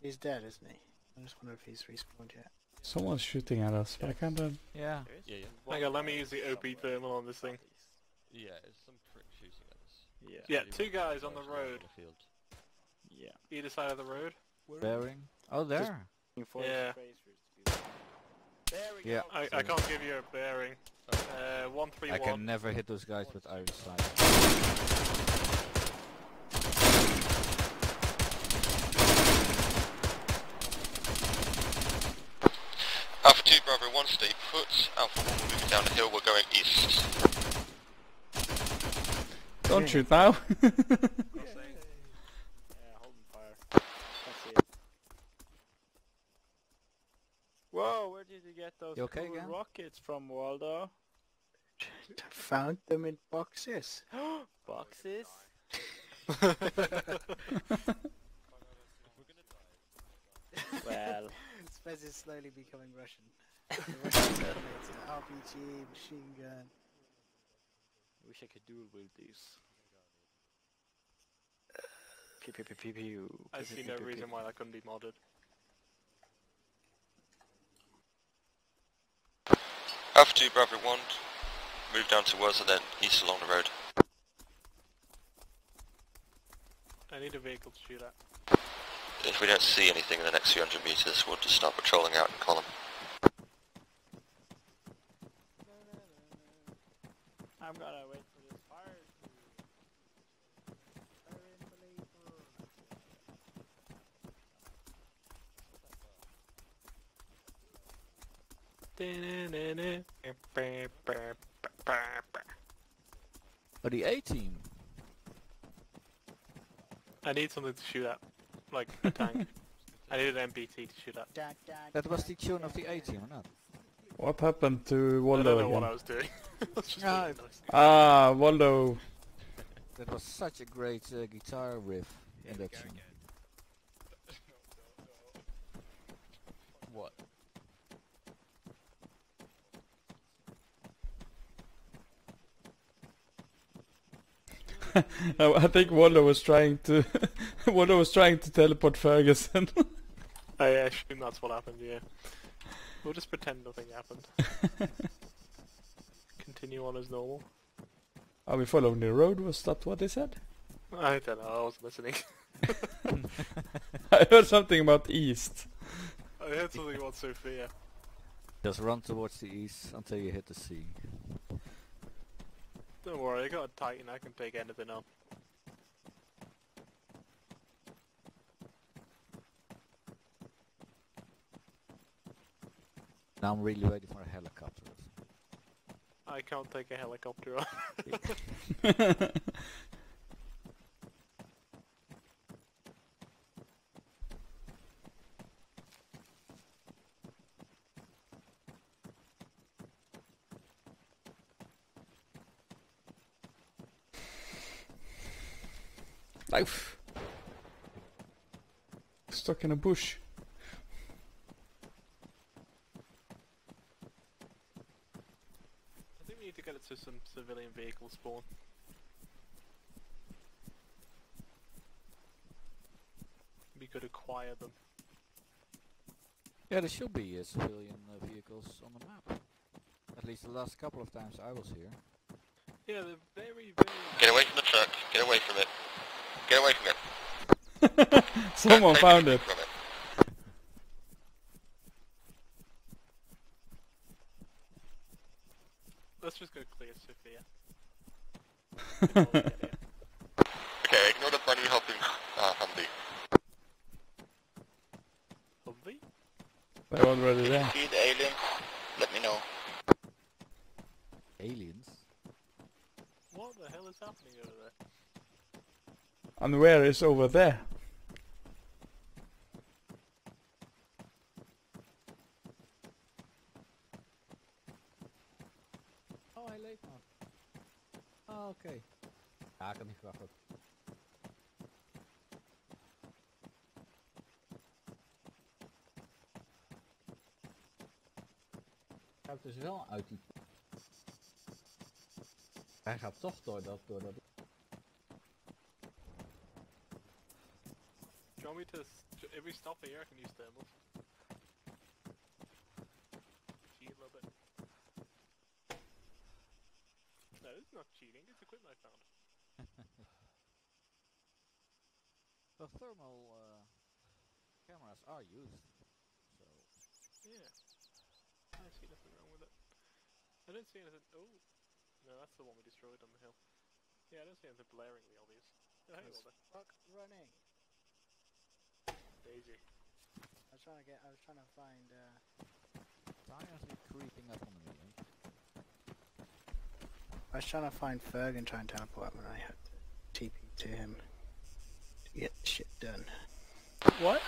He's dead, isn't he? I just wonder if he's respawned yet. Someone's shooting at us, but I can't. Uh, Yeah. Yeah, yeah. Hang on, let me use the OP thermal on this thing. Yeah, it's some prick shooting at us. Yeah. Yeah, two guys on the road. field. Yeah. Either side of the road. Bearing. Oh, there. For Yeah. There we Yeah. I, I can't give you a bearing. Uh, one three I one. can never hit those guys with iron sight. Alpha 2, Bravo 1, stay put. Alpha 1, moving down the hill, we're going east. don't shoot now. Yeah, holding fire. That's it. Whoa, where did you get those You okay cool again? rockets from, Waldo? Found them in boxes. Boxes? well, Spez is slowly becoming Russian. Russian Terminator, RPG, machine gun. I wish I could dual with these. Pew pew pew pew. I see no reason why that couldn't be modded. Alpha 2, Bravo 1, move down towards and then east along the road. I need a vehicle to shoot at. If we don't see anything in the next few hundred meters, we'll just start patrolling out in column. I'm gonna wait for this fire to... Oh, the A team. I need something to shoot at, like a tank. I need an MBT to shoot at. That was the tune of the A team, or not? What happened to I Waldo don't know again? what I was doing. I was just No, making noise. Ah, Waldo. That was such a great uh, guitar riff in that tune. What? I I think Waldo was trying to Waldo was trying to teleport Ferguson. I assume that's what happened, yeah. We'll just pretend nothing happened. Continue on as normal. Are we following the road? Was that what they said? I don't know, I wasn't listening. I heard something about east. I heard something about Sofia. Just run towards the east until you hit the sea. Don't worry, I got a Titan, I can take anything on. Now I'm really ready for a helicopter. I can't take a helicopter on. Life. Stuck in a bush. I think we need to get it to some civilian vehicle spawn. We could acquire them. Yeah, there should be uh, civilian uh, vehicles on the map. At least the last couple of times I was here. Yeah, they're very, very... Get away from the truck. Get away from it. Get away from it. Someone Take found it. From it. Let's just go clear Sofia. Okay, ignore the bunny hopping uh, Humvee. Humvee? They're already there. See the aliens? Let me know. Aliens? What the hell is happening over there? And where is over there? Gaat toch door. Door. Do you want me to... s- If we stop here, I can use thermals. Cheat a little bit. No, this is not cheating, it's equipment I found. The thermal uh, cameras are used. So... Yeah. I don't see nothing wrong with it. I don't see anything... Oh! No, that's the one we destroyed on the hill. Yeah, I don't see anything blaringly obvious. Oh, hey, That's Walter. fuck running. Daisy. I was trying to get. I was trying to find. Uh, Tires creeping up on me. I was trying to find Ferg and try and teleport him, and I had to TP to him to get shit done. What?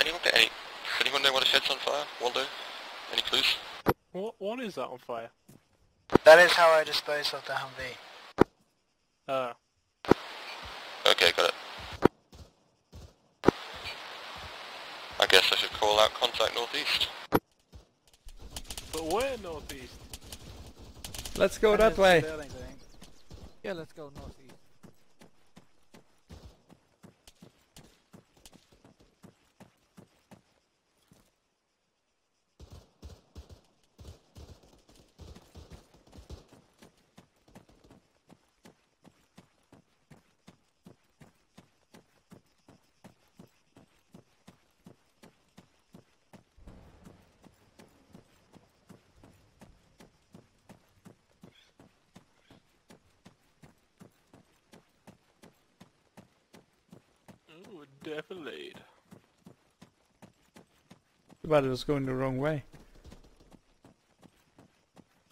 Anyone get any? Anyone know what a shed's on fire? Waldo? Any clues? What, what is that on fire? That is how I dispose of the Humvee. Uh, Okay, got it. I guess I should call out contact northeast. but where northeast? Let's go that way. buildings, I think. Yeah, let's go northeast. Ooh, defilade. But it was going the wrong way.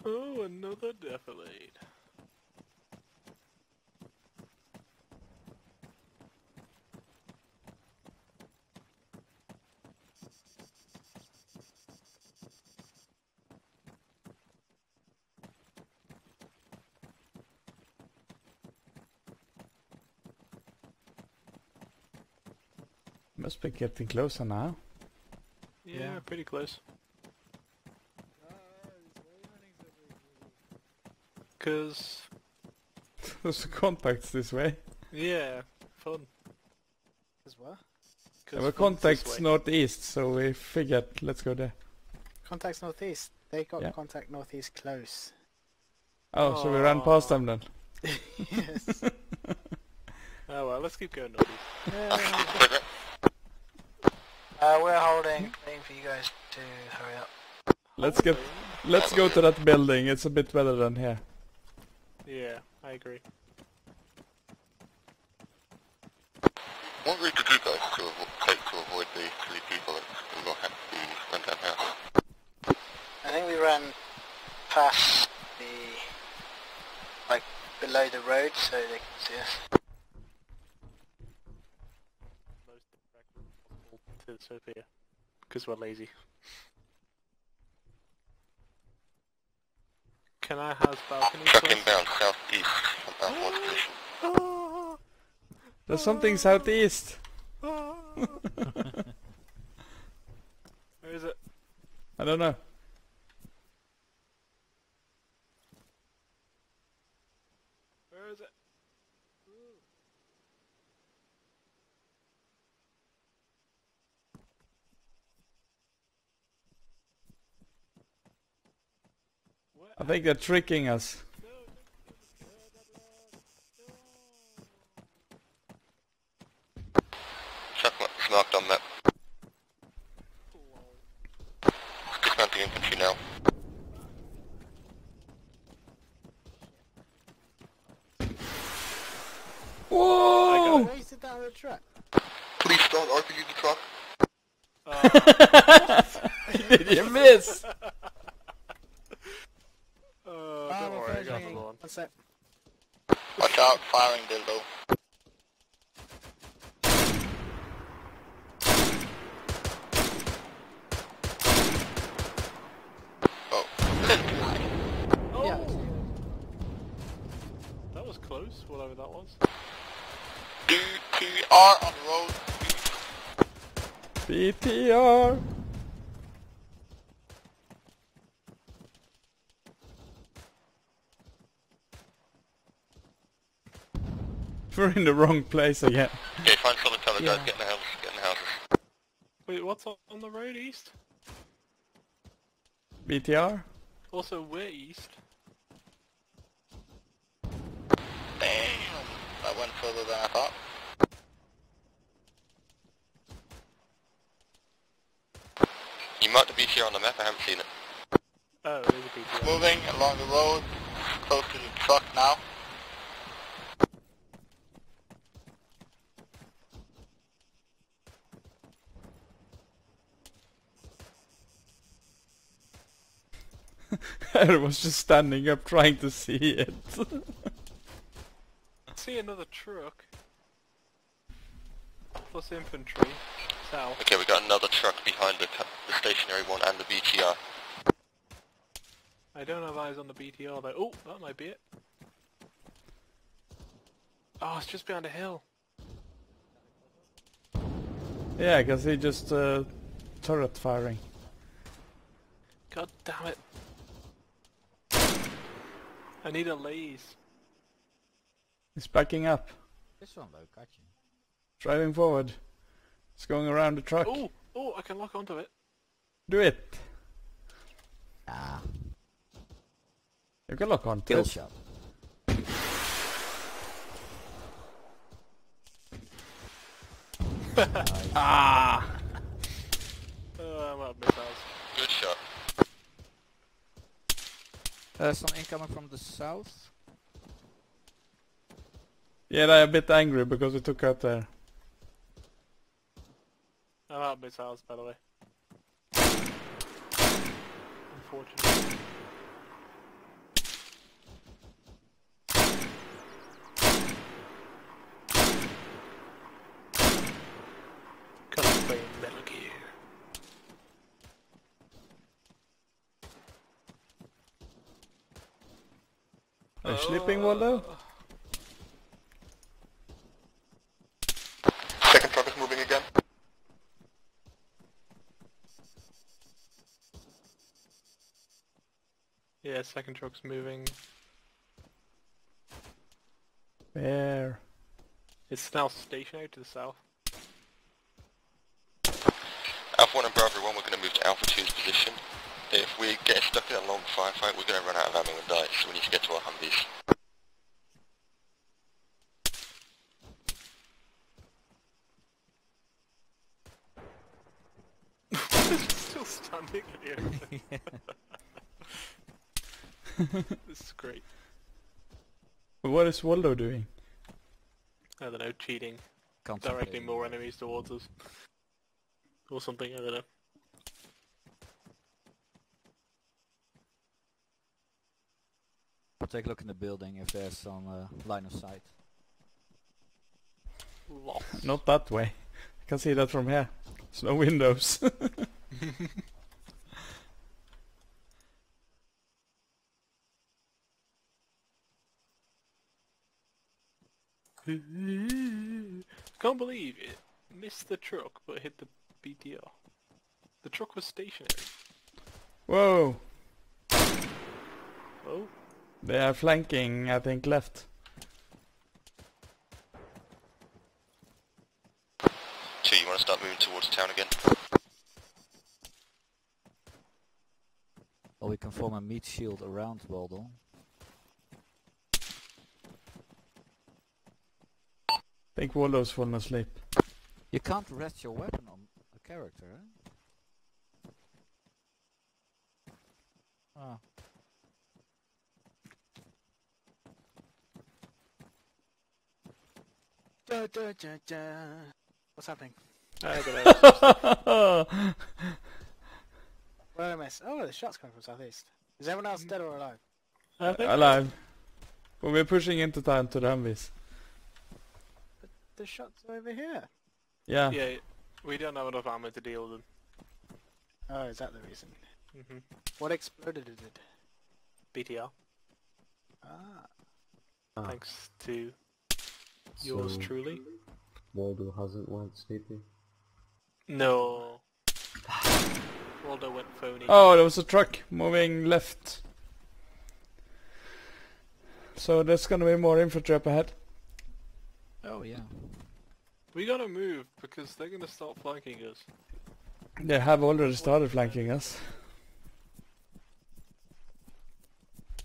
Oh, another defilade. Must be getting closer now. Yeah, Yeah. pretty close. Cause, There's contacts this way. yeah, fun. As what? There were contacts northeast, so we figured let's go there. Contacts northeast. They got Yeah. contact northeast close. Oh, so we ran past them then. yes. Oh well, let's keep going northeast. Uh, we're holding, waiting for you guys to hurry up. Let's get, let's go to that building. It's a bit better than here. Yeah, I agree. What route did you guys to avo- take to avoid the three people that we got had the run down here? I think we ran past the, like, below the road so they can see us. Most direct possible to Sofia, because we're lazy. Can I have balcony? Truck please? inbound southeast from Alpha 1's position. There's something southeast. Where is it? I don't know. Where is it? I think they're tricking us. Truck mark is marked on map. Dismounting infantry now. Whoa! Wasted down the track. Please don't RPG the truck. Did you miss? Oh, Ah, don't my worry, I phone's got ringing. another one. One sec. Watch out, firing dildo. Yeah. That was close, whatever that was. BTR on the road. BTR. We're in the wrong place again. Okay, find solid cover Yeah. guys, get in the house, get in the houses. Wait, what's on on the road east? BTR? Also, we're east. Damn, that went further than I thought. You marked the BTR on the map, I haven't seen it. Oh, it is a BTR. Moving along the road, close to the truck now. I was just standing up trying to see it. See another truck. Plus infantry. South. Okay, we got another truck behind the, the stationary one and the BTR. I don't have eyes on the BTR though. Oh, that might be it. Oh, it's just behind a hill. yeah, I because he just uh, turret firing. God damn it. I need a laze. He's backing up, This one though, gotcha. driving forward. It's going around the truck. Oh, oh, I can lock onto it. Do it. Ah. You can lock on to Kill it. shot. Ah! Oh, I'm out of missiles. Good shot. Uh, some incoming from the south. Yeah, they're a bit angry because we took out there. I'm out of missiles, by the way. Unfortunately. Cause playing Metal Gear. Are you sleeping, Waldo? Second truck is moving again. Yeah, second truck's moving. Where? It's now stationary to the south. Alpha 1 and Bravo 1, we're going to move to Alpha 2's position if we get stuck in a long firefight, we're going to run out of ammo and die, so we need to get to our Humvees. Still standing here. this is great. What is Waldo doing? I don't know, cheating. Directing more enemies towards us. or something, I don't know. I'll take a look in the building if there's some uh, line of sight. Lost. Not that way. I can see that from here. There's no windows. Can't believe it missed the truck but hit the BTR. The truck was stationary. Whoa! Oh, They are flanking, I think, left. Two, you want to start moving towards town again? Or we can form a meat shield around Waldo. I think Waldo's fallen asleep. You can't rest your weapon on a character, eh? Ah. Da, da, da, da. What's happening? I. What did I miss? Oh, the shots coming from southeast. Is everyone else dead or alive? I think Alive. But we're pushing into town to the Humvees. The shots are over here. Yeah. Yeah, we don't have enough ammo to deal with them. Oh, is that the reason? hmm What exploded is it? did? BTR. Ah. Ah, Thanks to yours so truly. Waldo hasn't went sleepy. No. Waldo went phony. Oh, there was a truck moving left. So there's gonna be more infantry up ahead. Oh yeah. We gotta move because they're gonna start flanking us. They have already started flanking us.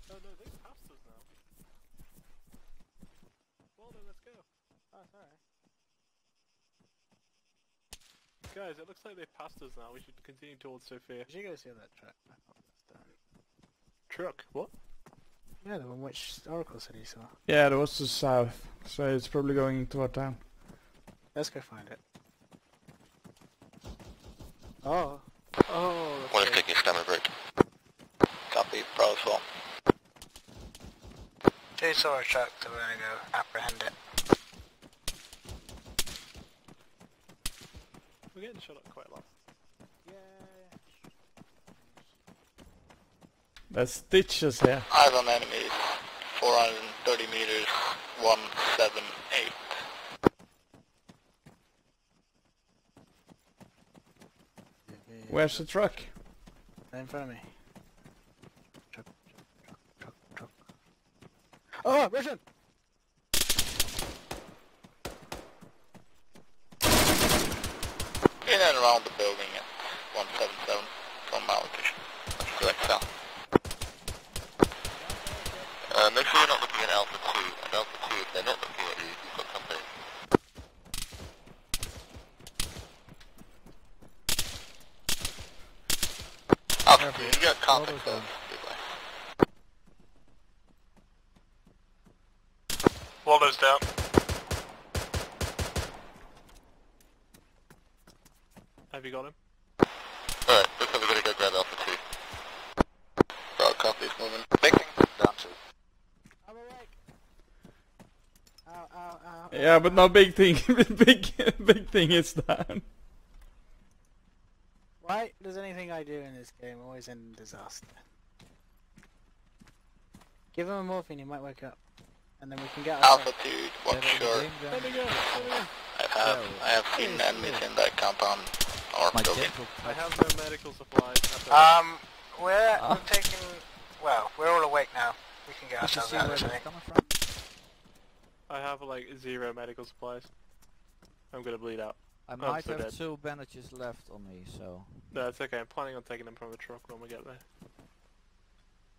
Oh no, they passed us now. Waldo, let's go. Oh, sorry. Guys, it looks like they passed us now. We should continue towards Sofia. Did you guys see that truck? I thought that's done. Truck? What? Yeah, the one which Oracle said he saw. Yeah, there was to the south, so it's probably going toward town. Let's go find it. Oh. Oh, One is taking a stamina break. Copy, Bravo 12. Two saw a truck, so we're gonna go apprehend it. Getting shot at quite a lot. There's stitches here. Eyes on enemies. 430 meters, 178. Where's the truck? Right in front of me. Truck, truck, truck, truck, truck. Oh, Russian! In and around the building at 177 from my location. That's correct, south. Uh, make sure you're not looking at Alpha 2. And Alpha 2, if they're not looking at you, you've got company. Alpha 2, you got contact of Waldo's down. Have you got him? Alright, looks like we're gonna go grab Alpha 2. Broad copies moving. Making Down to. I'm awake! Ow, ow, ow. Yeah, but no big thing. big, big thing is down. Why does anything I do in this game always end in disaster? Give him a morphine, he might wake up. And then we can get our Altitude, watch short. Let me go. Let me go. I have, I have seen enemies in that compound or My building. I have no medical supplies. Um, we're, Ah. we're taking... Well, we're all awake now. We can get Did you ourselves out of that's this thing. coming from? I have like zero medical supplies. I'm gonna bleed out. I I'm might so have dead. two bandages left on me, so No, it's okay. I'm planning on taking them from the truck when we get there.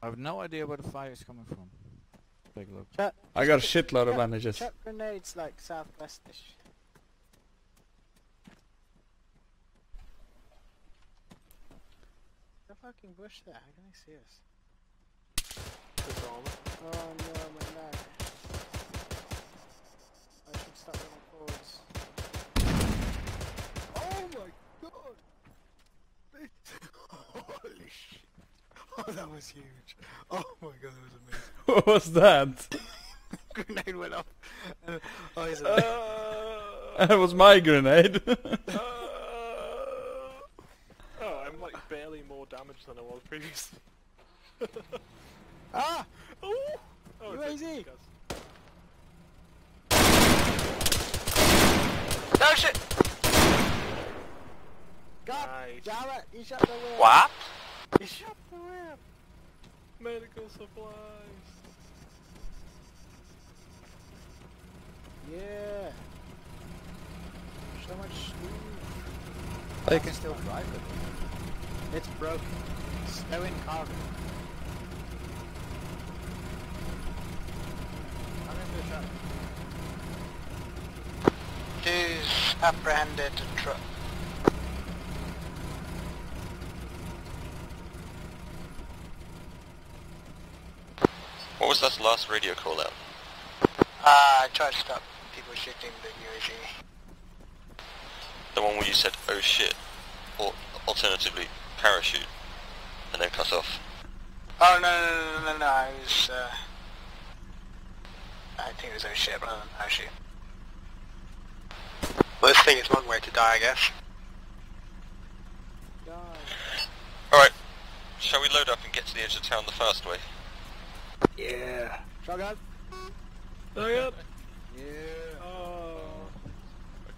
I have no idea where the fire is coming from. Take a look. Chuck, I got a shitload of bandages. Chuck grenades like southwestish. Fucking bush there? How can I see us? His armor. Oh no, my neck. I should stop running forwards. Oh my god! Holy shit! Oh, that was huge. Oh my god, that was amazing. What was that? Grenade went off. Uh, oh, he's a... that was my grenade. Oh, I'm like barely more damaged than I was previously. ah! Oh! Oh, it's UAZ! like- No shit! God Nice. damn it! He shut the whip! What? He shut the whip! Medical supplies. Yeah! So much speed. I I can still drive it. It's broken. So in carbon. I'm in the truck. Who's apprehended a truck? What was that last radio call out? Uh, I tried to stop people shooting the UAZ. The one where you said, oh shit, or alternatively, parachute, and then cut off. Oh, no, no, no, no, no, I was, uh... I think it was oh shit rather than parachute. Well, this thing is one way to die, I guess. Alright, shall we load up and get to the edge of town the fast way? Yeah. Shotgun. Oh up. Yeah. Oh.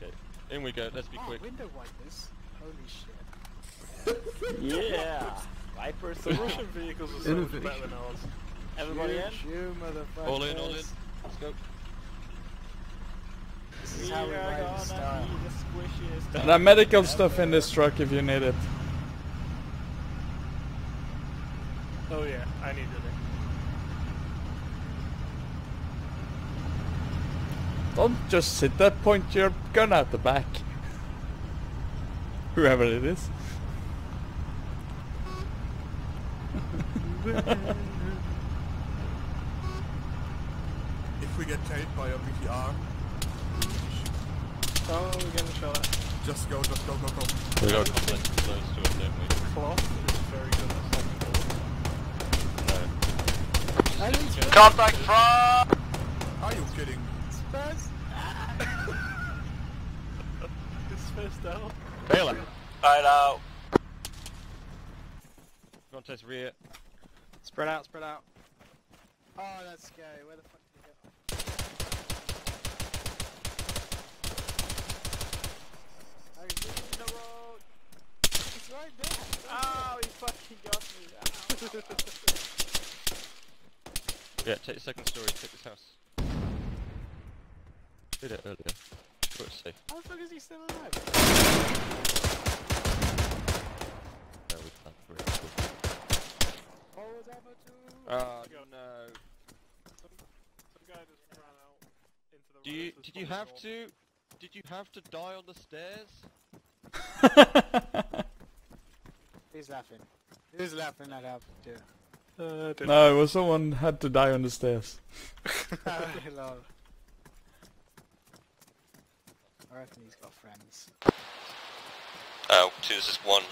Okay, in we go. Let's be Oh, quick. window wipers. Holy shit. Yeah. Vipers. solution vehicles are so much better than ours. Everybody in? You motherfuckers. All in, all in. Let's go. This is We how we ride gonna style. be the squishiest. There are medical stuff in this truck if you need it. Oh yeah, I needed it. Don't just sit there, point your gun at the back. Whoever it is. If we get tailed by a BTR, Oh, we're getting shot at. just go, just go, go, go. We got complex close to it, don't we? Cloth is very good at stopping bullets. No. Contact from... Are you kidding? It's first it's first down. Baylor! Right out. Contest rear. Spread out, spread out. Oh, that's scary. Where the fuck did he go? Oh, he's in the road. It's right there. Oh, he fucking got me. Yeah, take the second story, take this house. Did it earlier. Sure it's safe. How the fuck is he still alive? No, we can't. We're in school. Forward ammo two. Oh Go. no. Some, some guy just ran out into the Do you, road. did you have to, did you have to die on the stairs? He's laughing. Who's laughing at Alpha too? Uh, No, it was someone had to die on the stairs. Lol. I reckon he's got friends. Uh, two, this is one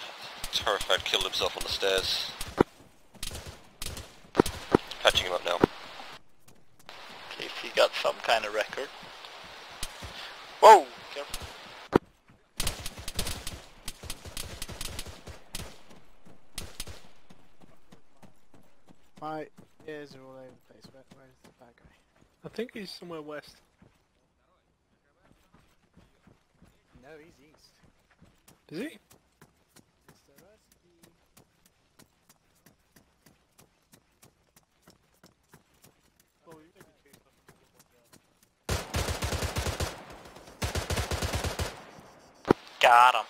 terrified killed himself on the stairs. Patching him up now. Okay, if he got some kind of record. Whoa! Careful. My ears are all over the place. Where, where's the bad guy? I think he's somewhere west. No, he's east. Is he? Mr. Rusty. Oh, you maybe chased after someone else. Got him.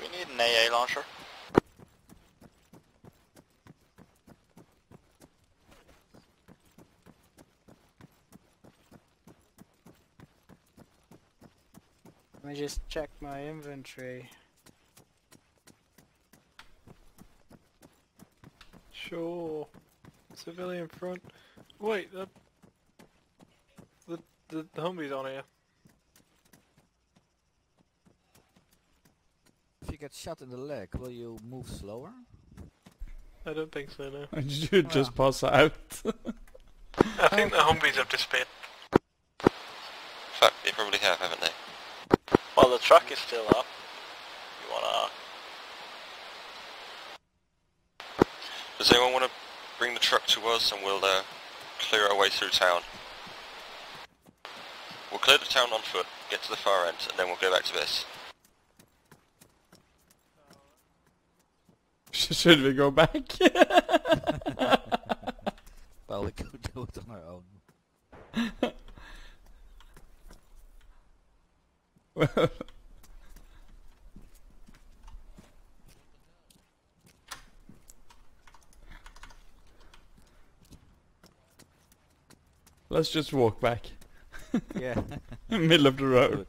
We need an AA launcher. Let me just check my inventory. Sure. Civilian front. Wait, the the the, the Humvee's on here. If you get shot in the leg, will you move slower? I don't think so. No. you should just pass out. I think the Humvees have disappeared. Fuck, they probably have, haven't they? Well, the truck is still up. You wanna... Does anyone want to bring the truck to us and we'll uh, clear our way through town? We'll clear the town on foot, get to the far end, and then we'll go back to this. Should we go back? well, we could do it on our own. well, let's just walk back. Yeah. Middle of the road.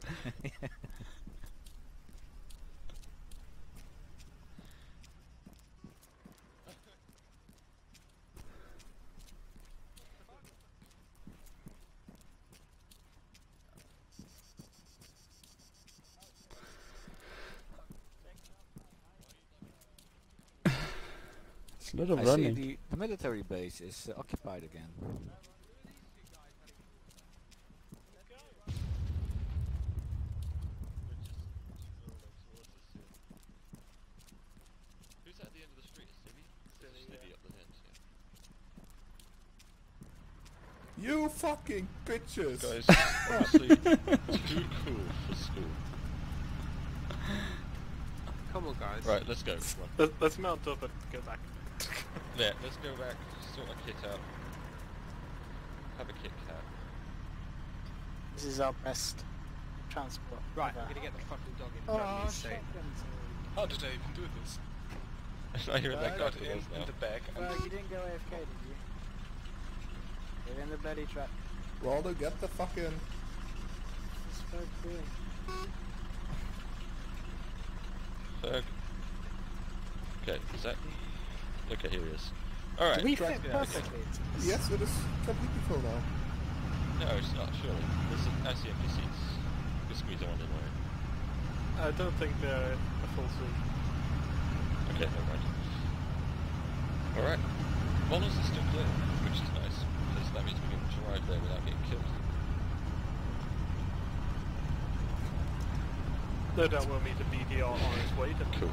It's a lot of I running. see the, the military base is uh, occupied again. Who's at the end of the street? Civvy? Civvy up the end, yeah. You fucking bitches! Guys, honestly, too cool for school. Come on, guys. Right, let's go. Come on. Let, let's mount up and go back. Yeah, let's go back, sort our kit out. Have a Kit Kat. This is our best transport. Right, ever. I'm gonna get the fucking dog in Oh, front of me, How did I even do this? Uh, now you're in I that got car in, in the back and Well, you didn't go AFK, did you? Get in the bloody truck. Waldo, get the fucking... What's Ferg doing? Ferg. Okay, is that... Okay, here he is. Alright. We let's fit. Okay. perfectly? Yes, it is completely full now. No, it's not, surely. There's an ICMP seats. You can squeeze one in there. I don't think they're a full suit. Okay, never mind. Alright. Bonus is still clear, which is nice, because that means we can arrive there without getting killed. No doubt we'll meet a BTR on his way to Cool.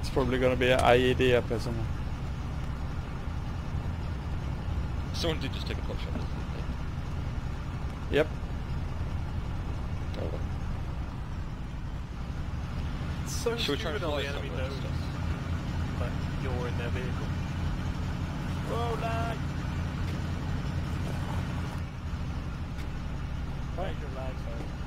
It's probably gonna be an IED up here somewhere. Someone did just take a pot shot, didn't? Yep. Oh, so Should we try and stupid all fly the enemy somewhere knows that you're in their vehicle. Whoa, lag! Major lag, sorry.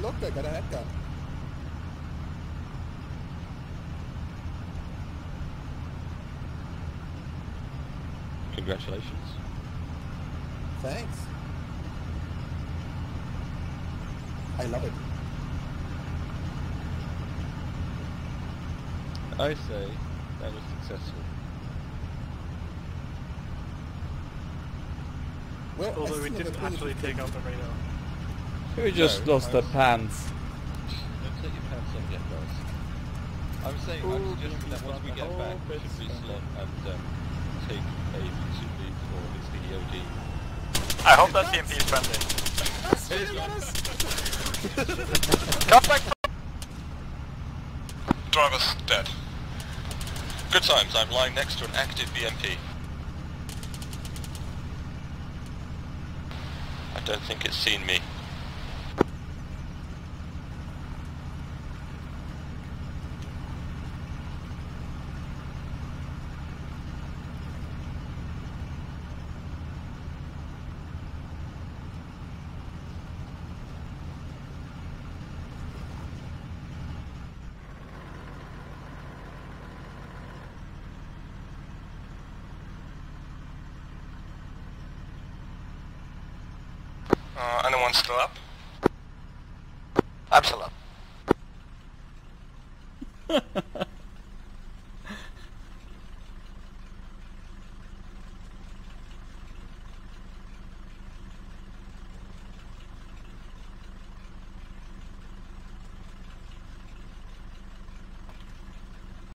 Look, I got a. Congratulations. Thanks. I love it. I say that was successful. Well, Although we didn't actually take out the radar. We just No, lost I the pants. Don't take your pants off yet, guys. I'm saying, I'm Ooh, suggesting that once we get back, we bit should reslot and um, take a two lead for his VDOD. I hope that CMP is friendly. Contact Driver's dead. Good times, I'm lying next to an active BMP. I don't think it's seen me. Still up.